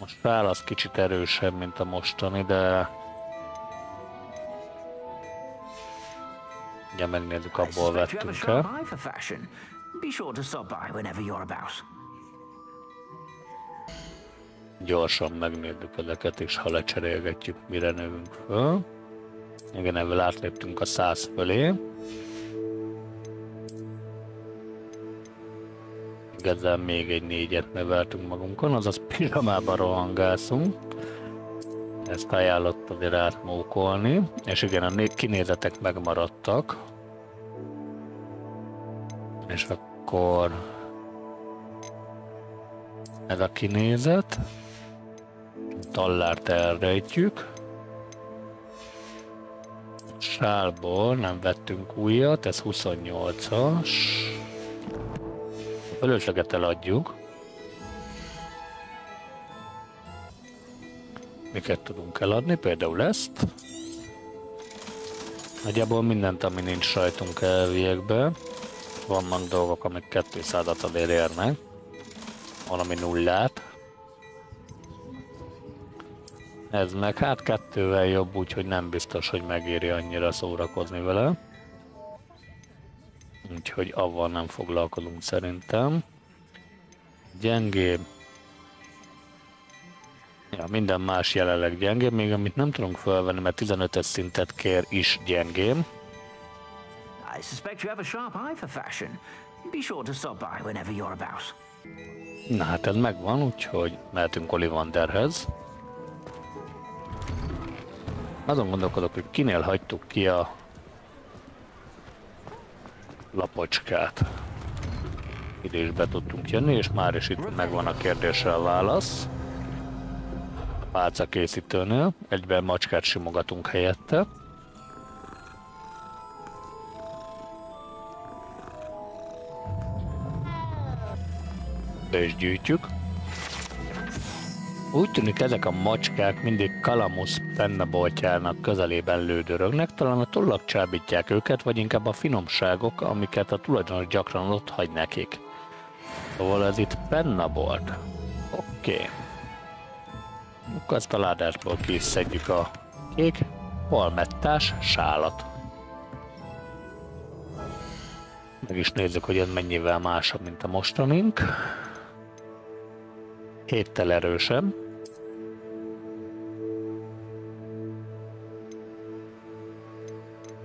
A sál az kicsit erősebb, mint a mostani, de... Ugye megnézzük, abból vettünk el. Gyorsan megnézzük ezeket, és ha lecserélgetjük, mire növünk föl. Igen, ebből átléptünk a 100 fölé. Ezzel még egy négyet növeltünk magunkon, azaz piramába rohangászunk. Ezt ajánlott azért átmókolni. És igen, a né- kinézetek megmaradtak. És akkor ez a kinézet. Tallárt elrejtjük. Sálból nem vettünk újat, ez 28-as. Fölösleget eladjuk. Miket tudunk eladni? Például ezt. Nagyjából mindent, ami nincs rajtunk elviekbe. Vannak dolgok, amik 200-at azért érnek. Valami nullát. Ez meg hát kettővel jobb, úgyhogy nem biztos, hogy megéri annyira szórakozni vele. Úgyhogy avval nem foglalkozunk szerintem. Gyengébb. Ja, minden más jelenleg gyengébb, még amit nem tudunk felvenni, mert 15-es szintet kér is gyengébb. I suspect you have a sharp eye for fashion. Be sure to stop by whenever you're about. Na hát ez megvan, úgyhogy mehetünk Olivanderhez. Azon gondolkodok, hogy kinél hagytuk ki a lapocskát. Ide is be tudtunk jönni, és már is itt megvan a kérdésre a válasz. Pálca készítőnél. Egyben macskát simogatunk helyette. Be is gyűjtjük. Úgy tűnik ezek a macskák mindig Kalamusz pennaboltjának közelében lődörögnek, talán a tollak csábítják őket, vagy inkább a finomságok, amiket a tulajdonos gyakran ott hagy nekik. Szóval ez itt pennabolt. Oké. Okay. Akkor ezt a ládásból ki is szedjük a kék palmettás sálat. Meg is nézzük, hogy ez mennyivel másabb, mint a mostanink. Héttel erősebb.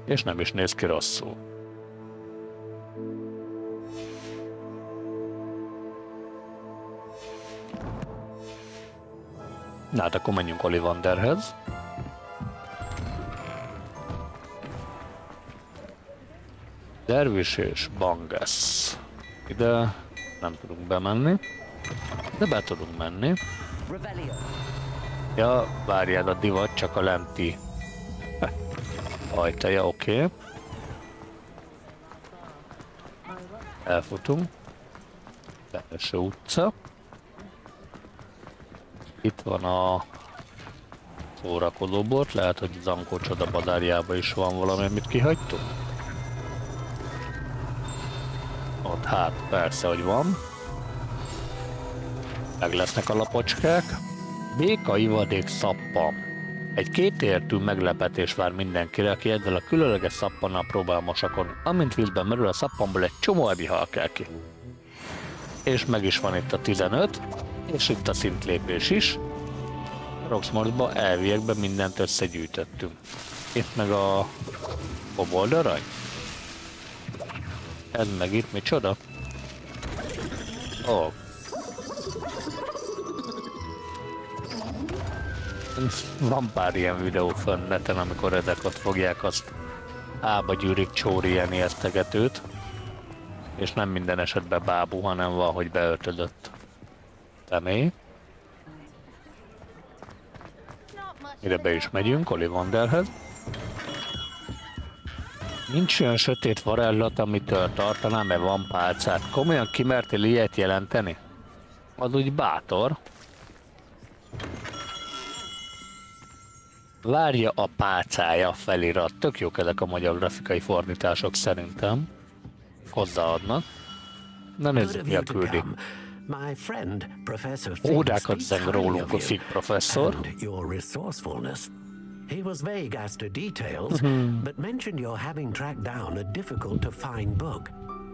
És nem is néz ki rosszul. Na hát akkor menjünk Olivanderhez. Dervis és Banges. Ide nem tudunk bemenni, de be tudunk menni. Ja, várjál, a divat csak a lenti ajtaja, oké. Okay. Elfutunk. Belső utca. Itt van a szórakozóbort, lehet, hogy Zankó csoda badárjában is van valami, amit kihagytunk. Ott hát, persze, hogy van. Meg lesznek a lapocskák. Béka ivadék szappan. Egy kétértű meglepetés vár mindenkire, aki ezzel a különleges szappannal próbál mosakon. Amint vízben merül a szappanból egy csomó ebihal kell ki. És meg is van itt a 15, és itt a szintlépés is. Roxmorsba elviekben mindent összegyűjtöttünk. Itt meg a boboldarany. Ez meg itt micsoda? Ó. Oh. Van pár ilyen videó fönn neten, amikor ezek ott fogják azt ába gyűrik csórieni esztegetőt. És nem minden esetben bábú, hanem valahogy beöltözött személy. Ide be is megyünk, Ollivanderhez. Nincs olyan sötét varázslat, amitől tartanám, mert van pálcát. Komolyan kimertél ilyet jelenteni? Az úgy bátor. Várja a pálcája felirat. Tök jók ezek a magyar grafikai fordítások szerintem. Hozzáadnak. Na nézzük, mi a küldi. Ódákat zeng rólunk a Fig professzor. He was vague as to details, Mhm. but mentioned your having tracked down a difficult to find book.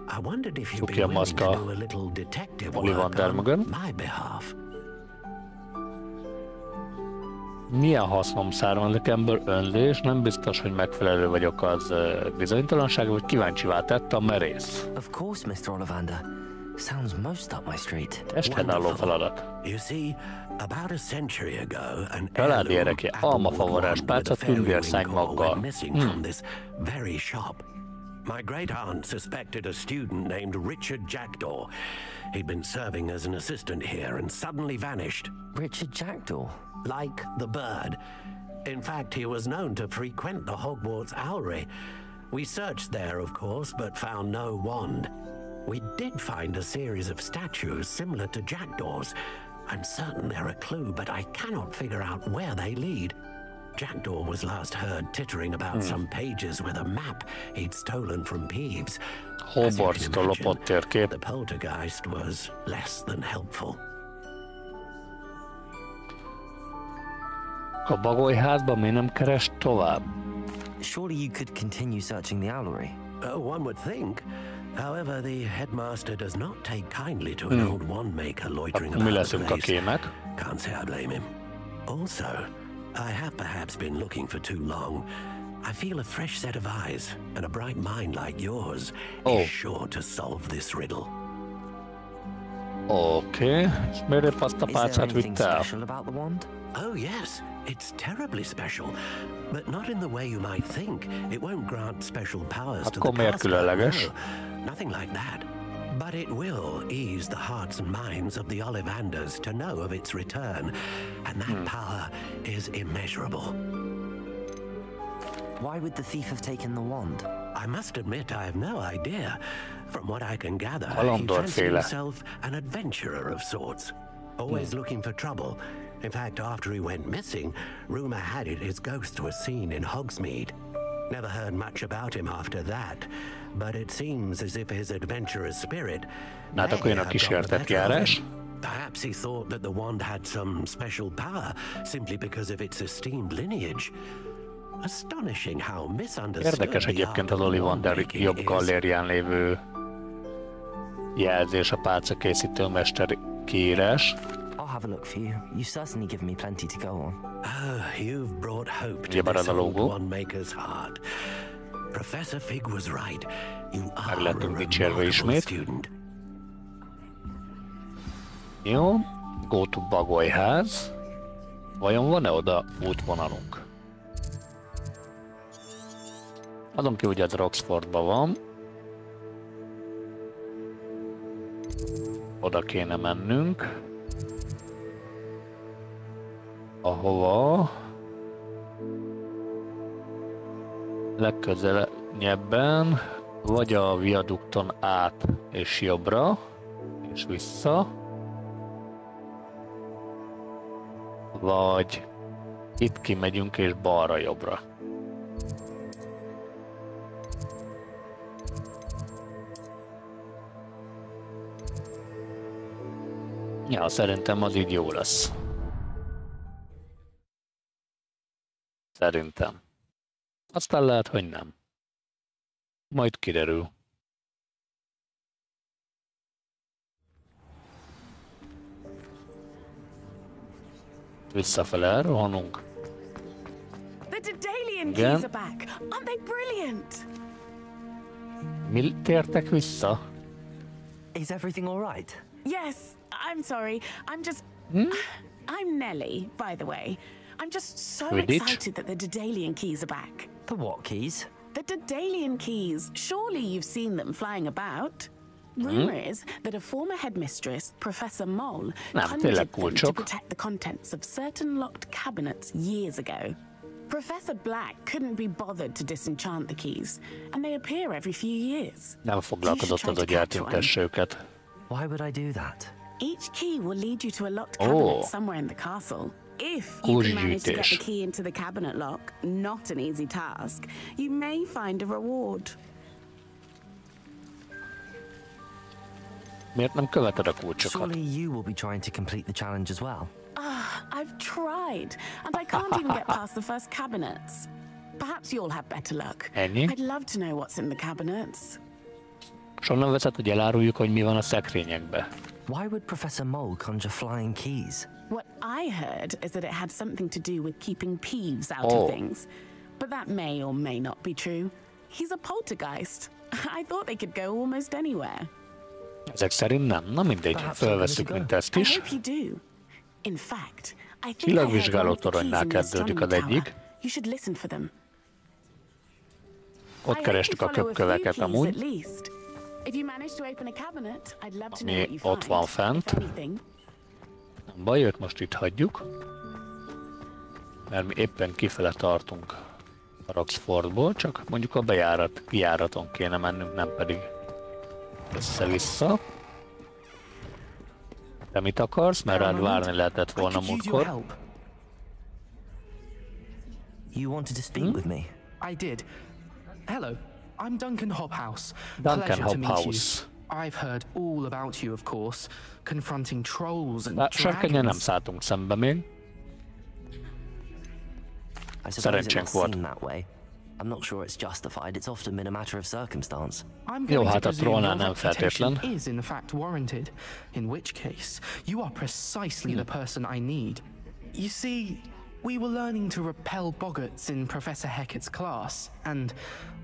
I wondered if you'd be willing to do a little detective work on my behalf. Milyen hasznom származik ebből önzés? Nem biztos, hogy megfelelő vagyok az bizonytalanság, vagy kíváncsivá tett a merész. Of course, Mr. Ollivander. Sounds most up my street. Testhez álló feladat. You see, about a century ago, an Családi apple almafavarás, pálca, core maggal. Hmm. very shop. My great aunt suspected a student named Richard Jackdaw. He'd been serving as an assistant here and suddenly vanished. Richard Jackdaw? Like the bird. In fact, he was known to frequent the Hogwarts Owlery. We searched there, of course, but found no wand. We did find a series of statues similar to Jackdaw's. I'm certain they're a clue, but I cannot figure out where they lead. Jackdaw was last heard tittering about Hmm. some pages with a map he'd stolen from Peeves. Lopott térkép. The poltergeist was less than helpful. A bagolyházban mi nem keres tovább? Surely you could continue searching the owlery. Uh, one would think. However, the headmaster does not take kindly to an Hmm. old wand maker loitering Akkor about the place. kémek? Can't say I blame him. Also, I have perhaps been looking for too long. I feel a fresh set of eyes and a bright mind like yours Oh. is sure to solve this riddle. Oké, és miért épp azt a Is there pálcát anything vitt special about the wand? Oh, yes, it's terribly special, but not in the way you might think. It won't grant special powers to the caster. No, nothing like that. But it will ease the hearts and minds of the Ollivanders to know of its return, and that power is immeasurable. Why would the thief have taken the wand? I must admit I have no idea. From what I can gather, he Kalandor fancied féle. himself an adventurer of sorts, always hmm. looking for trouble. In fact, after he went missing, rumor had it his ghost was seen in Hogsmeade. Never heard much about him after that, but it seems as if his adventurous spirit Na hát a may have got the kísértett better of járás. him. Perhaps he thought that the wand had some special power simply because of its esteemed lineage. Astonishing how misunderstood Érdekes egyébként az Ollivander jobb is. gallérián lévő jelzés, a pálca készítő mester kiírás. I'll have a look for you. You certainly give me plenty to go on. Ah, you've brought hope to this old one maker's heart. Professor Fig was right. You are a remarkable ismét. student. Jó, go to bagolyház. Vajon van-e oda útvonalunk? Adom ki, hogy ez Roxfordban van. Oda kéne mennünk. Ahova? Legközelebben vagy a viadukton át és jobbra, és vissza, vagy itt kimegyünk és balra-jobbra. Ja, szerintem az így jó lesz. Szerintem. Aztán lehet, hogy nem. Majd kiderül. Visszafele elrohanunk. The Dedalian Igen. Mi tértek vissza? Is everything all right? Yes, I'm sorry. I'm just. Hmm? I'm Nellie, by the way. I'm just so Quidditch? excited that the Dedalian keys are back. The what keys? The Dedalian keys. Surely you've seen them flying about. Hmm? Rumor is that a former headmistress, Professor Mole, Nem, conjured tényleg them to protect the contents of certain locked cabinets years ago. Professor Black couldn't be bothered to disenchant the keys, and they appear every few years. Nem foglalkozott az, hogy eltüntesse őket. Why would I do that? Each key will lead you to a locked Oh. cabinet somewhere in the castle. If you can manage to get the key into the cabinet lock, not an easy task, you may find a reward. Miért nem követed a kulcsokat? Surely you will be trying to complete the challenge as well. Ah, I've tried, and I can't even get past the first cabinets. Perhaps you'll have better luck. Ennyi? I'd love to know what's in the cabinets. És onnan veszed, hogy eláruljuk, hogy mi van a szekrényekbe. Why would Professor Mole conjure flying keys? What I heard is that it had something to do with keeping Peeves out Oh. of things. But that may or may not be true. He's a poltergeist. I thought they could go almost anywhere. Ezek szerint nem. Na mindegy, felveszünk, mint ezt I is. hope you do. In fact, I think I heard Csillagvizsgáló one of the keys toronynál in the kezdődik az egyik. tower. You should listen for them. Ott kerestük a köpköveket At amúgy. Ami what you ott van fent. If anything. Nem baj, őt most itt hagyjuk. Mert mi éppen kifele tartunk a Roxfordból, csak mondjuk a bejárat, kijáraton kéne mennünk, nem pedig össze-vissza. Te mit akarsz? Mert rád várni lehetett volna múltkor. You wanted to speak Hmm? with me? I did. Hello, I'm Duncan Hobhouse. Duncan Pleasure to meet Hobhouse. you. I've heard all about you, of course, confronting trolls and De sárkányan nem dragons. szálltunk szembe még. I suppose it must seem that way. I'm not sure it's justified. It's often been a matter of circumstance. I'm Jó, going to hát a presume trollnál your nem reputation feltétlen. is in fact warranted, in which case you are precisely hmm. the person I need. You see, we were learning to repel boggarts in Professor Hecat's class, and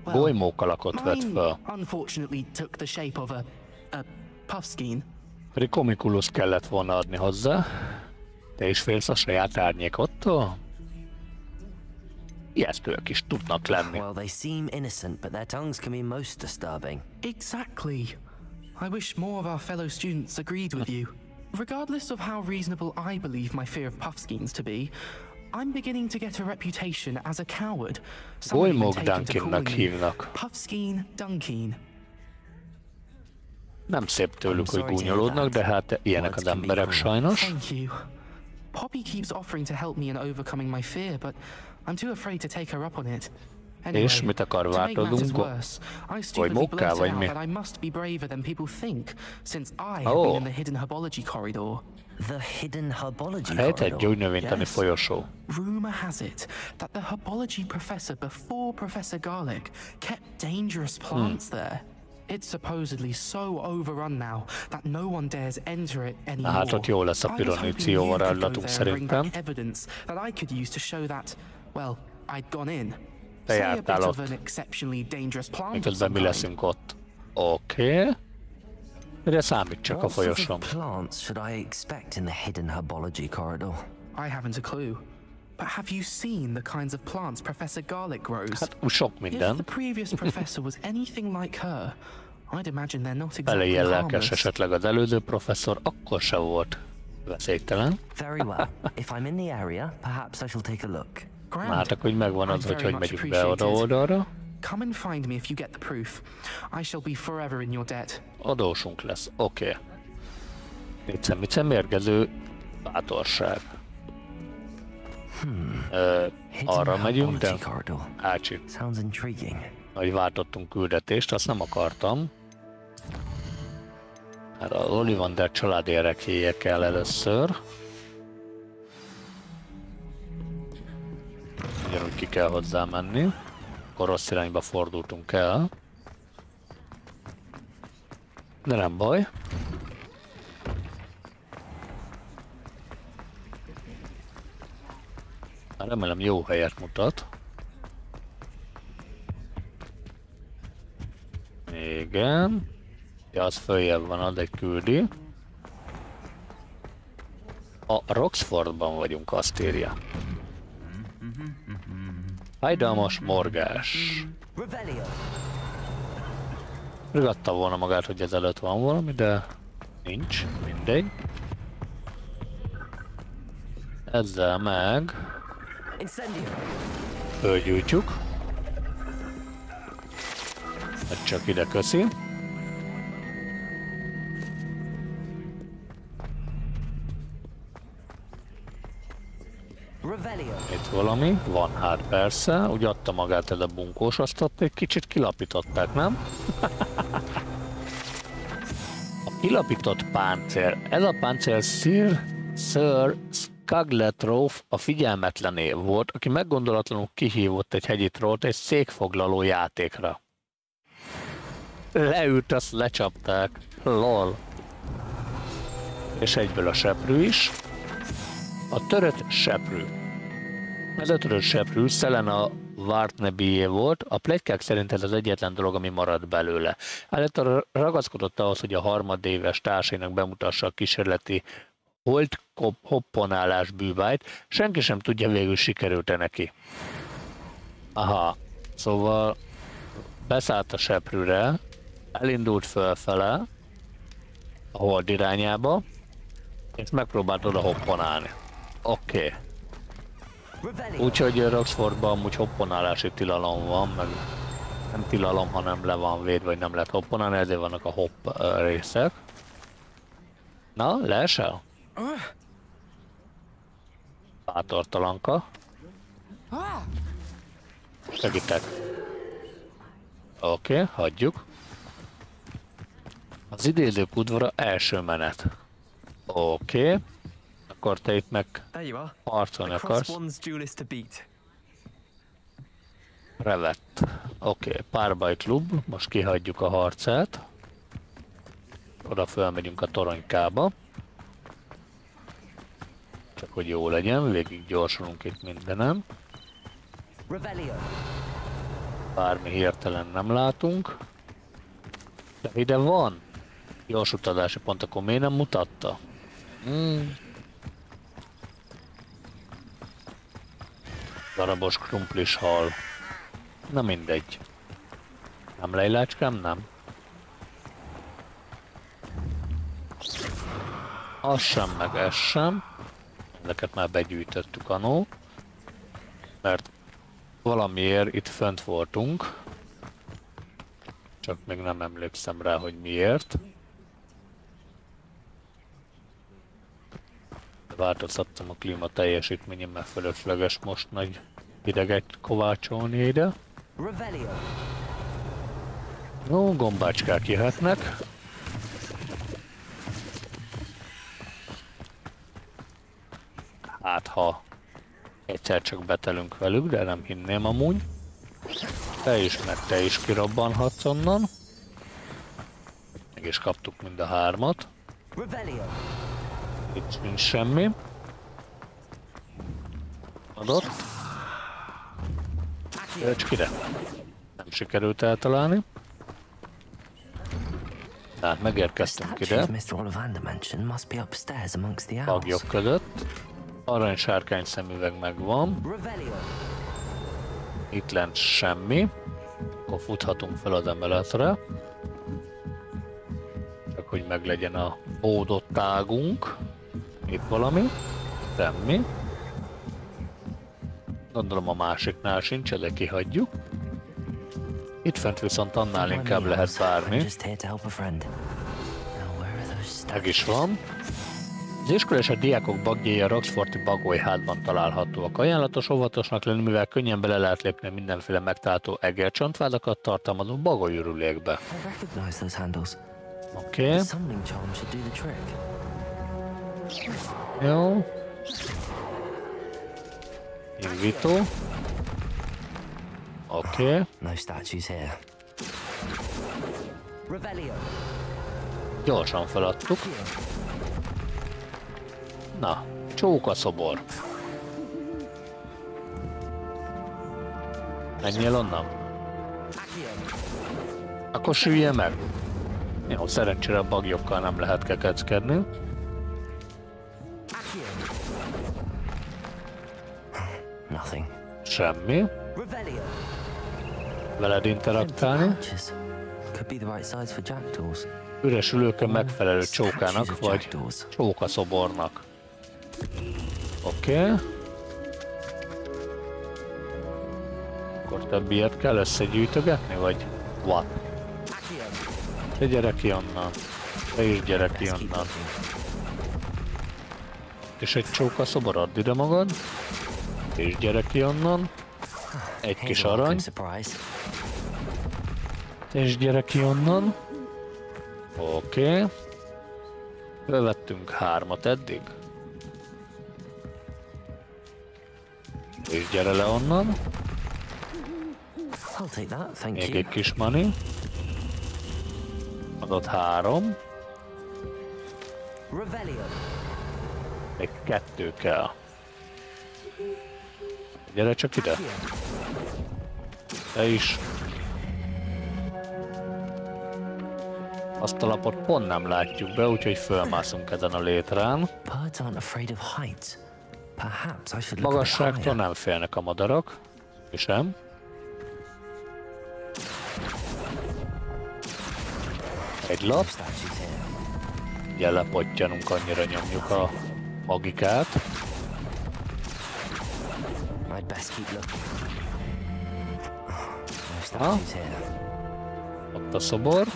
well, Bolymókalakot vett mine unfortunately took the shape of a a puffskein. Pedig komikulus kellett volna adni hozzá. Te is félsz a saját árnyékottól? Ijesztőek is tudnak lenni. Well, they seem innocent, but their tongues can be most disturbing. Exactly. I wish more of our fellow students agreed with you. Regardless of how reasonable I believe my fear of puffskeins to be, I'm beginning to get a reputation as a coward. Calling me hívnak. Puffskein Dunkeen. Nem szép tőlük, hogy gúnyolódnak, de hát ilyenek az emberek sajnos. Poppy keeps offering to help me in overcoming my fear, but I'm too afraid to take her up on it. És mit akar változunk? Bolymókká blurted vagy mi? have Oh. The hidden herbology herbology Rejtett gyógynövénytani Yes. folyosó. Rumor has it that the herbology professor before Professor Garlic kept dangerous plants there. It's supposedly so overrun now that no one dares enter it anymore. hát ott jó lesz a I was hoping pironíció you could go varázslatunk there and bring szerintem. back evidence that I could use to show that, well, I'd gone in. Te Say a jártál bit of ott. an exceptionally dangerous plant of Miközben mi leszünk ott. Oké. Okay. De számít csak a of plants should I expect in the hidden herbology corridor? I haven't a clue. But have you seen the kinds of plants Professor Garlic grows? Hát sok If minden. the previous professor was anything like her, I'd imagine they're not exactly ilyen lelkes harmless. esetleg az előző professzor, akkor se volt veszélytelen. Very well. if I'm in the area, perhaps I shall take a look. Grand. Hát akkor hogy megvan az, hogy very hogy much megyünk be appreciate it. Come and find me if you get the proof. I shall be forever in your debt. Adósunk lesz. Oké. Okay. Mit mérgező bátorság. Hmm. Ö, arra megyünk, de... Ácsi. Sounds intriguing. Hogy váltottunk küldetést, azt nem akartam. Mert az Ollivander család érdekéje kell először. Ugyanúgy ki kell hozzá menni. Akkor rossz irányba fordultunk el. De nem baj. Remélem jó helyet mutat. Igen. Ja, az följebb van, egy küldi. A Roxfordban vagyunk, azt írja. Fájdalmas morgás. Rigatta volna magát, hogy ezelőtt van valami, de nincs, mindegy. Ezzel meg fölgyújtjuk. Ez csak ide köszi. Itt valami, van hát persze, úgy adta magát el a bunkós, azt ott egy kicsit kilapították, nem? a kilapított páncél, ez a páncél Sir, Sir Skagletrof a figyelmetlené volt, aki meggondolatlanul kihívott egy hegyi trollt egy székfoglaló játékra. Leült, azt lecsapták. Lol. És egyből a seprű is. A törött seprű. Ez a törött seprű Selena Vartnebié volt, a plegykák szerint ez az egyetlen dolog, ami maradt belőle. Állítólag ragaszkodott ahhoz, hogy a harmadéves társainak bemutassa a kísérleti holt hopponálás bűvájt, senki sem tudja végül sikerült-e neki. Aha, szóval beszállt a seprűre, elindult fölfele, a hold irányába, és megpróbált oda hopponálni. Oké. Okay. Úgyhogy Roxfordban amúgy hopponálási tilalom van, meg nem tilalom, hanem le van véd, vagy nem lehet hopponálni, ezért vannak a hopp részek. Na, leesel? Bátortalanka. Segítek. Oké, okay, hagyjuk. Az idézők udvara első menet. Oké. Okay. Akkor te itt meg harcolni akarsz. Revett. Oké, okay. párbaj klub. Most kihagyjuk a harcát. Oda fölmegyünk a toronykába. Csak hogy jó legyen, végig gyorsulunk itt mindenem. Bármi hirtelen nem látunk. De ide van gyors utazási pont, akkor miért nem mutatta? Hmm. Darabos krumplis hal. Na mindegy. Nem lejlácskám, nem? Az sem, meg ez sem. Ezeket már begyűjtöttük anó. Mert valamiért itt fönt voltunk. Csak még nem emlékszem rá, hogy miért. Változtattam a klíma teljesítményem, mert fölösleges most nagy hideget kovácsolni ide. No, gombácskák jöhetnek. Hát ha egyszer csak betelünk velük, de nem hinném amúgy. Te is, meg te is kirobbanhatsz onnan. Meg is kaptuk mind a hármat. Itt nincs semmi. Adott. Öcskire. Nem sikerült eltalálni. Tehát megérkeztünk ide. Bagyok között. Arany sárkány szemüveg megvan. Itt lent semmi. Akkor futhatunk fel az emeletre. Csak hogy meglegyen a bódott tágunk. Itt valami? Semmi. Gondolom a másiknál sincs, de kihagyjuk. Itt fent viszont annál inkább lehet bármi. Meg is van. Az iskola és a diákok bagjai a Roxforti bagolyhátban találhatóak. Ajánlatos óvatosnak lenni, mivel könnyen bele lehet lépni mindenféle megtalálható egercsontvádakat tartalmazó bagolyürülékbe. Oké. Okay. Jó. Invito. Oké. Okay. No statues here. Gyorsan feladtuk. Na, csóka szobor. Menjél onnan. Akkor sülje meg. Jó, szerencsére a bagyokkal nem lehet kekeckedni. Nothing. Semmi. Veled interaktálni. could be the right size for jackdaws. Üres ülőkön megfelelő csókának, vagy csókaszobornak. Oké. Okay. Akkor többiet kell összegyűjtögetni, vagy what? Te gyere ki onnan. Te is gyere ki onnan. És egy csóka szobor add ide magad. És gyere ki onnan. Egy kis arany. És gyere ki onnan. Oké. Okay. Bevettünk hármat eddig. És gyere le onnan. Még egy kis money. Adott három. Még kettő kell. Gyere csak ide. Te is. Azt a lapot pont nem látjuk be, úgyhogy fölmászunk ezen a létrán. Magasságtól nem félnek a madarak. Mi sem. Egy lap. Ugye lepottyanunk, annyira nyomjuk a magikát. I'd best keep looking. Here. Ott a szobor.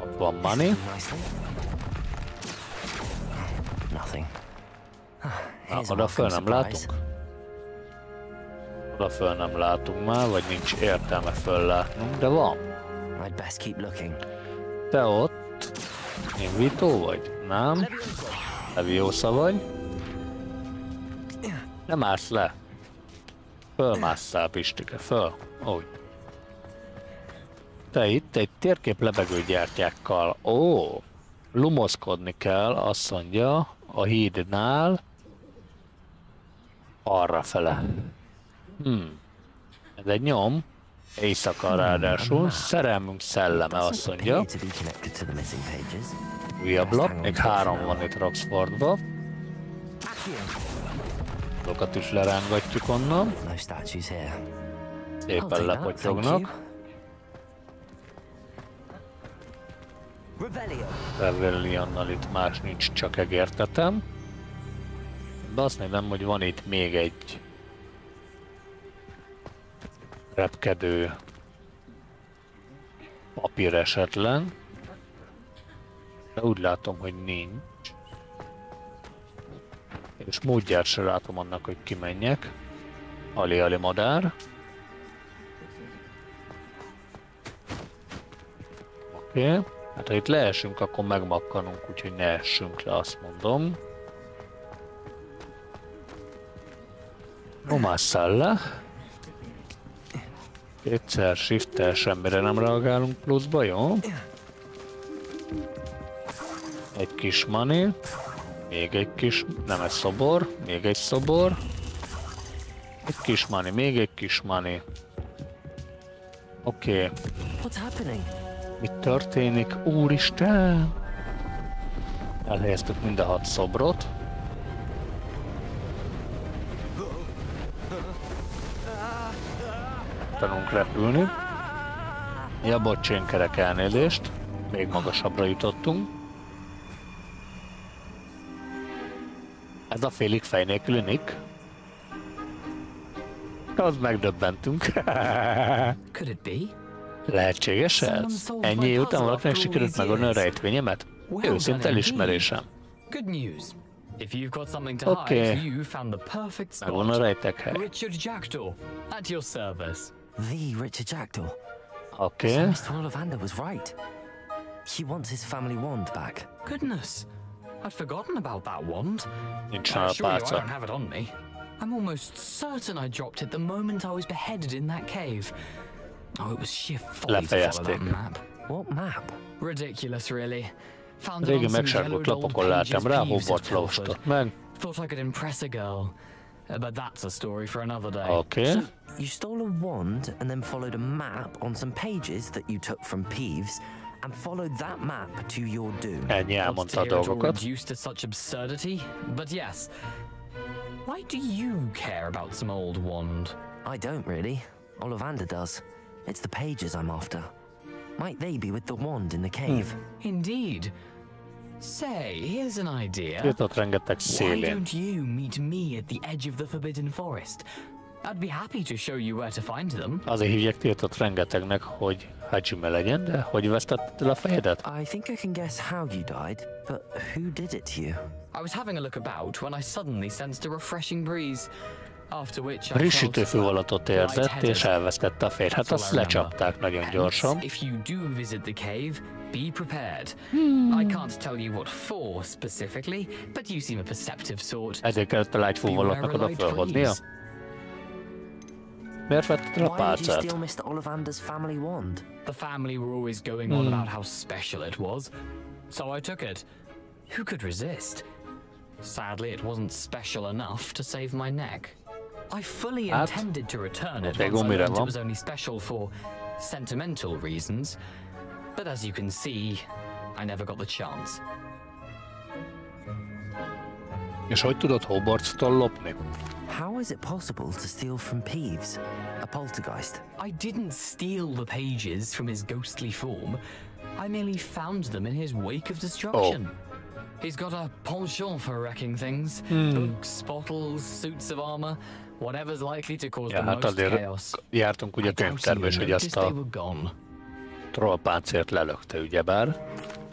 Ott van money. Nothing. Na, Here's a oda föl nem látunk. Oda föl nem látunk már, vagy nincs értelme föllátnunk, de van. I'd best keep looking. Te ott invitó vagy? Nem? Leviosa vagy? Nem állsz le. Fölmásszál, Pistike, föl. Úgy. Te itt egy térkép lebegő gyertyákkal. Ó, lumoszkodni kell, azt mondja, a hídnál arra fele. Hmm. Ez egy nyom. Éjszaka ráadásul. Szerelmünk szelleme, azt mondja. Újabb lap, még három van itt Roxfordba. Azokat is lerángatjuk onnan. Szépen lepotyognak. Revelio. Revelionnal itt más nincs, csak egértetem. De azt nézem, hogy van itt még egy repkedő papír esetlen. De úgy látom, hogy nincs. És módját se látom annak, hogy kimenjek. Ali-ali madár. Oké. Okay. Hát ha itt leesünk, akkor megmakkanunk, úgyhogy ne essünk le, azt mondom. Romásszál le. Kétszer shift semmire nem reagálunk pluszba, jó? Egy kis money. Még egy kis, nem egy szobor, még egy szobor. Egy kis money, még egy kis money. Oké. Okay. Mi történik? Úristen! Elhelyeztük mind a hat szobrot. Tanunk repülni. Ja, bocs, én kerek elnézést. Még magasabbra jutottunk. Ez a félig fej nélküli Nick. Az megdöbbentünk. Could it be? Lehetséges ez? Ennyi után valakinek sikerült megoldani a rejtvényemet? Őszinte elismerésem. Good news. If you've got something to Okay. hide, you found the perfect spot. Megvan a rejtekhely. Richard Jackdaw, at your service. The Richard Jackdaw. Oké. So Mr. Ollivander was right. He wants his family wand back. Goodness, I'd forgotten about that wand. Nincs I nála assure you I don't have it on me. I'm almost certain I dropped it the moment I was beheaded in that cave. Oh, it was sheer folly to follow that map. What map? Ridiculous, really. Found it Régi on some megsárgott yellowed old lapokon láttam pages rá, Peeves had Hogwarts pilfered. lóstott meg. Thought I could impress a girl. Uh, but that's a story for another day. Oké. So you stole a wand and then followed a map on some pages that you took from Peeves and followed that map to your doom. And yeah, elmondta a to hear it all reduced to such absurdity, but yes. Why do you care about some old wand? I don't really. Ollivander does. It's the pages I'm after. Might they be with the wand in the cave? Hmm. Indeed. Say, here's an idea. Tiltott rengeteg Why don't you meet me at the edge of the Forbidden Forest? I'd be happy to show you where to find them. Azért hívják tiltott rengetegnek, hogy Hajime legyen, de hogy vesztetted el a fejedet? I think I can guess how you died, but who did it to you? I was having a look about when I suddenly sensed a refreshing breeze. After which I Frissítő felt főalatot érzett, és elvesztette a fejet. Hát azt lecsapták nagyon gyorsan. If you do visit the cave, be prepared. Hmm. I can't tell you what for specifically, but you seem a perceptive sort. Ezért kellett a lágyfúvalatnak oda fölhoznia. Miért vetted el a Why did you pálcát? steal Mr. Ollivander's family wand? The family were always going on Hmm. about how special it was, so I took it. Who could resist? Sadly, it wasn't special enough to save my neck. I fully Hát, intended to return it téged once I learned it was only special for sentimental reasons, but as you can see, I never got the chance. És hogy tudod Hogwarts-tól lopni? How is it possible to steal from Peeves, a poltergeist? I didn't steal the pages from his ghostly form. I merely found them in his wake of destruction. Oh. He's got a penchant for wrecking things. Hmm. Books, bottles, suits of armor, whatever's likely to cause Ja, the hát most azért chaos. jártunk ugye a könyvtárba, és hogy azt Noticed a they were gone. trollpáncért lelökte, ugyebár.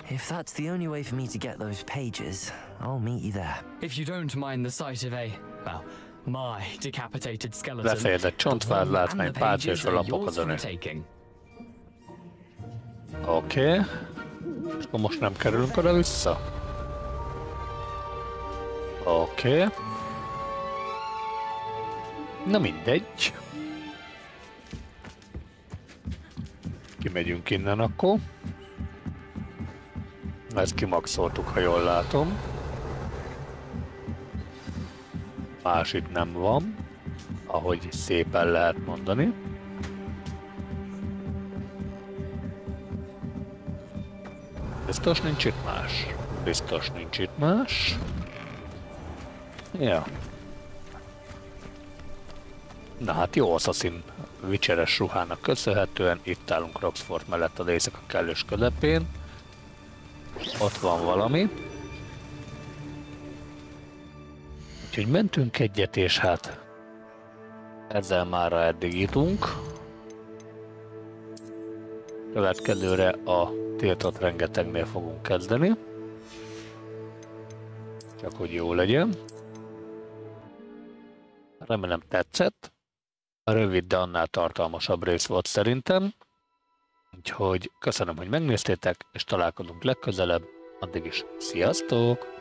If that's the only way for me to get those pages, I'll meet you there. If you don't mind the sight of a, well, my decapitated skeleton, látvány, and the pálca és a lapok az taking. Oké. Okay. És akkor most nem kerülünk oda vissza? Oké. Okay. Na mindegy. Kimegyünk innen akkor. Ezt kimaxoltuk, ha jól látom. Más itt nem van, ahogy szépen lehet mondani. Biztos nincs itt más? Biztos nincs itt más. Ja. Na hát jó Assassin vicseres ruhának köszönhetően itt állunk Roxford mellett az éjszaka kellős közepén. Ott van valami. Úgyhogy mentünk egyet, és hát ezzel már eddig jutunk. Következőre a tiltott rengetegnél fogunk kezdeni. Csak hogy jó legyen. Remélem tetszett. A rövid, de annál tartalmasabb rész volt szerintem. Úgyhogy köszönöm, hogy megnéztétek, és találkozunk legközelebb. Addig is sziasztok!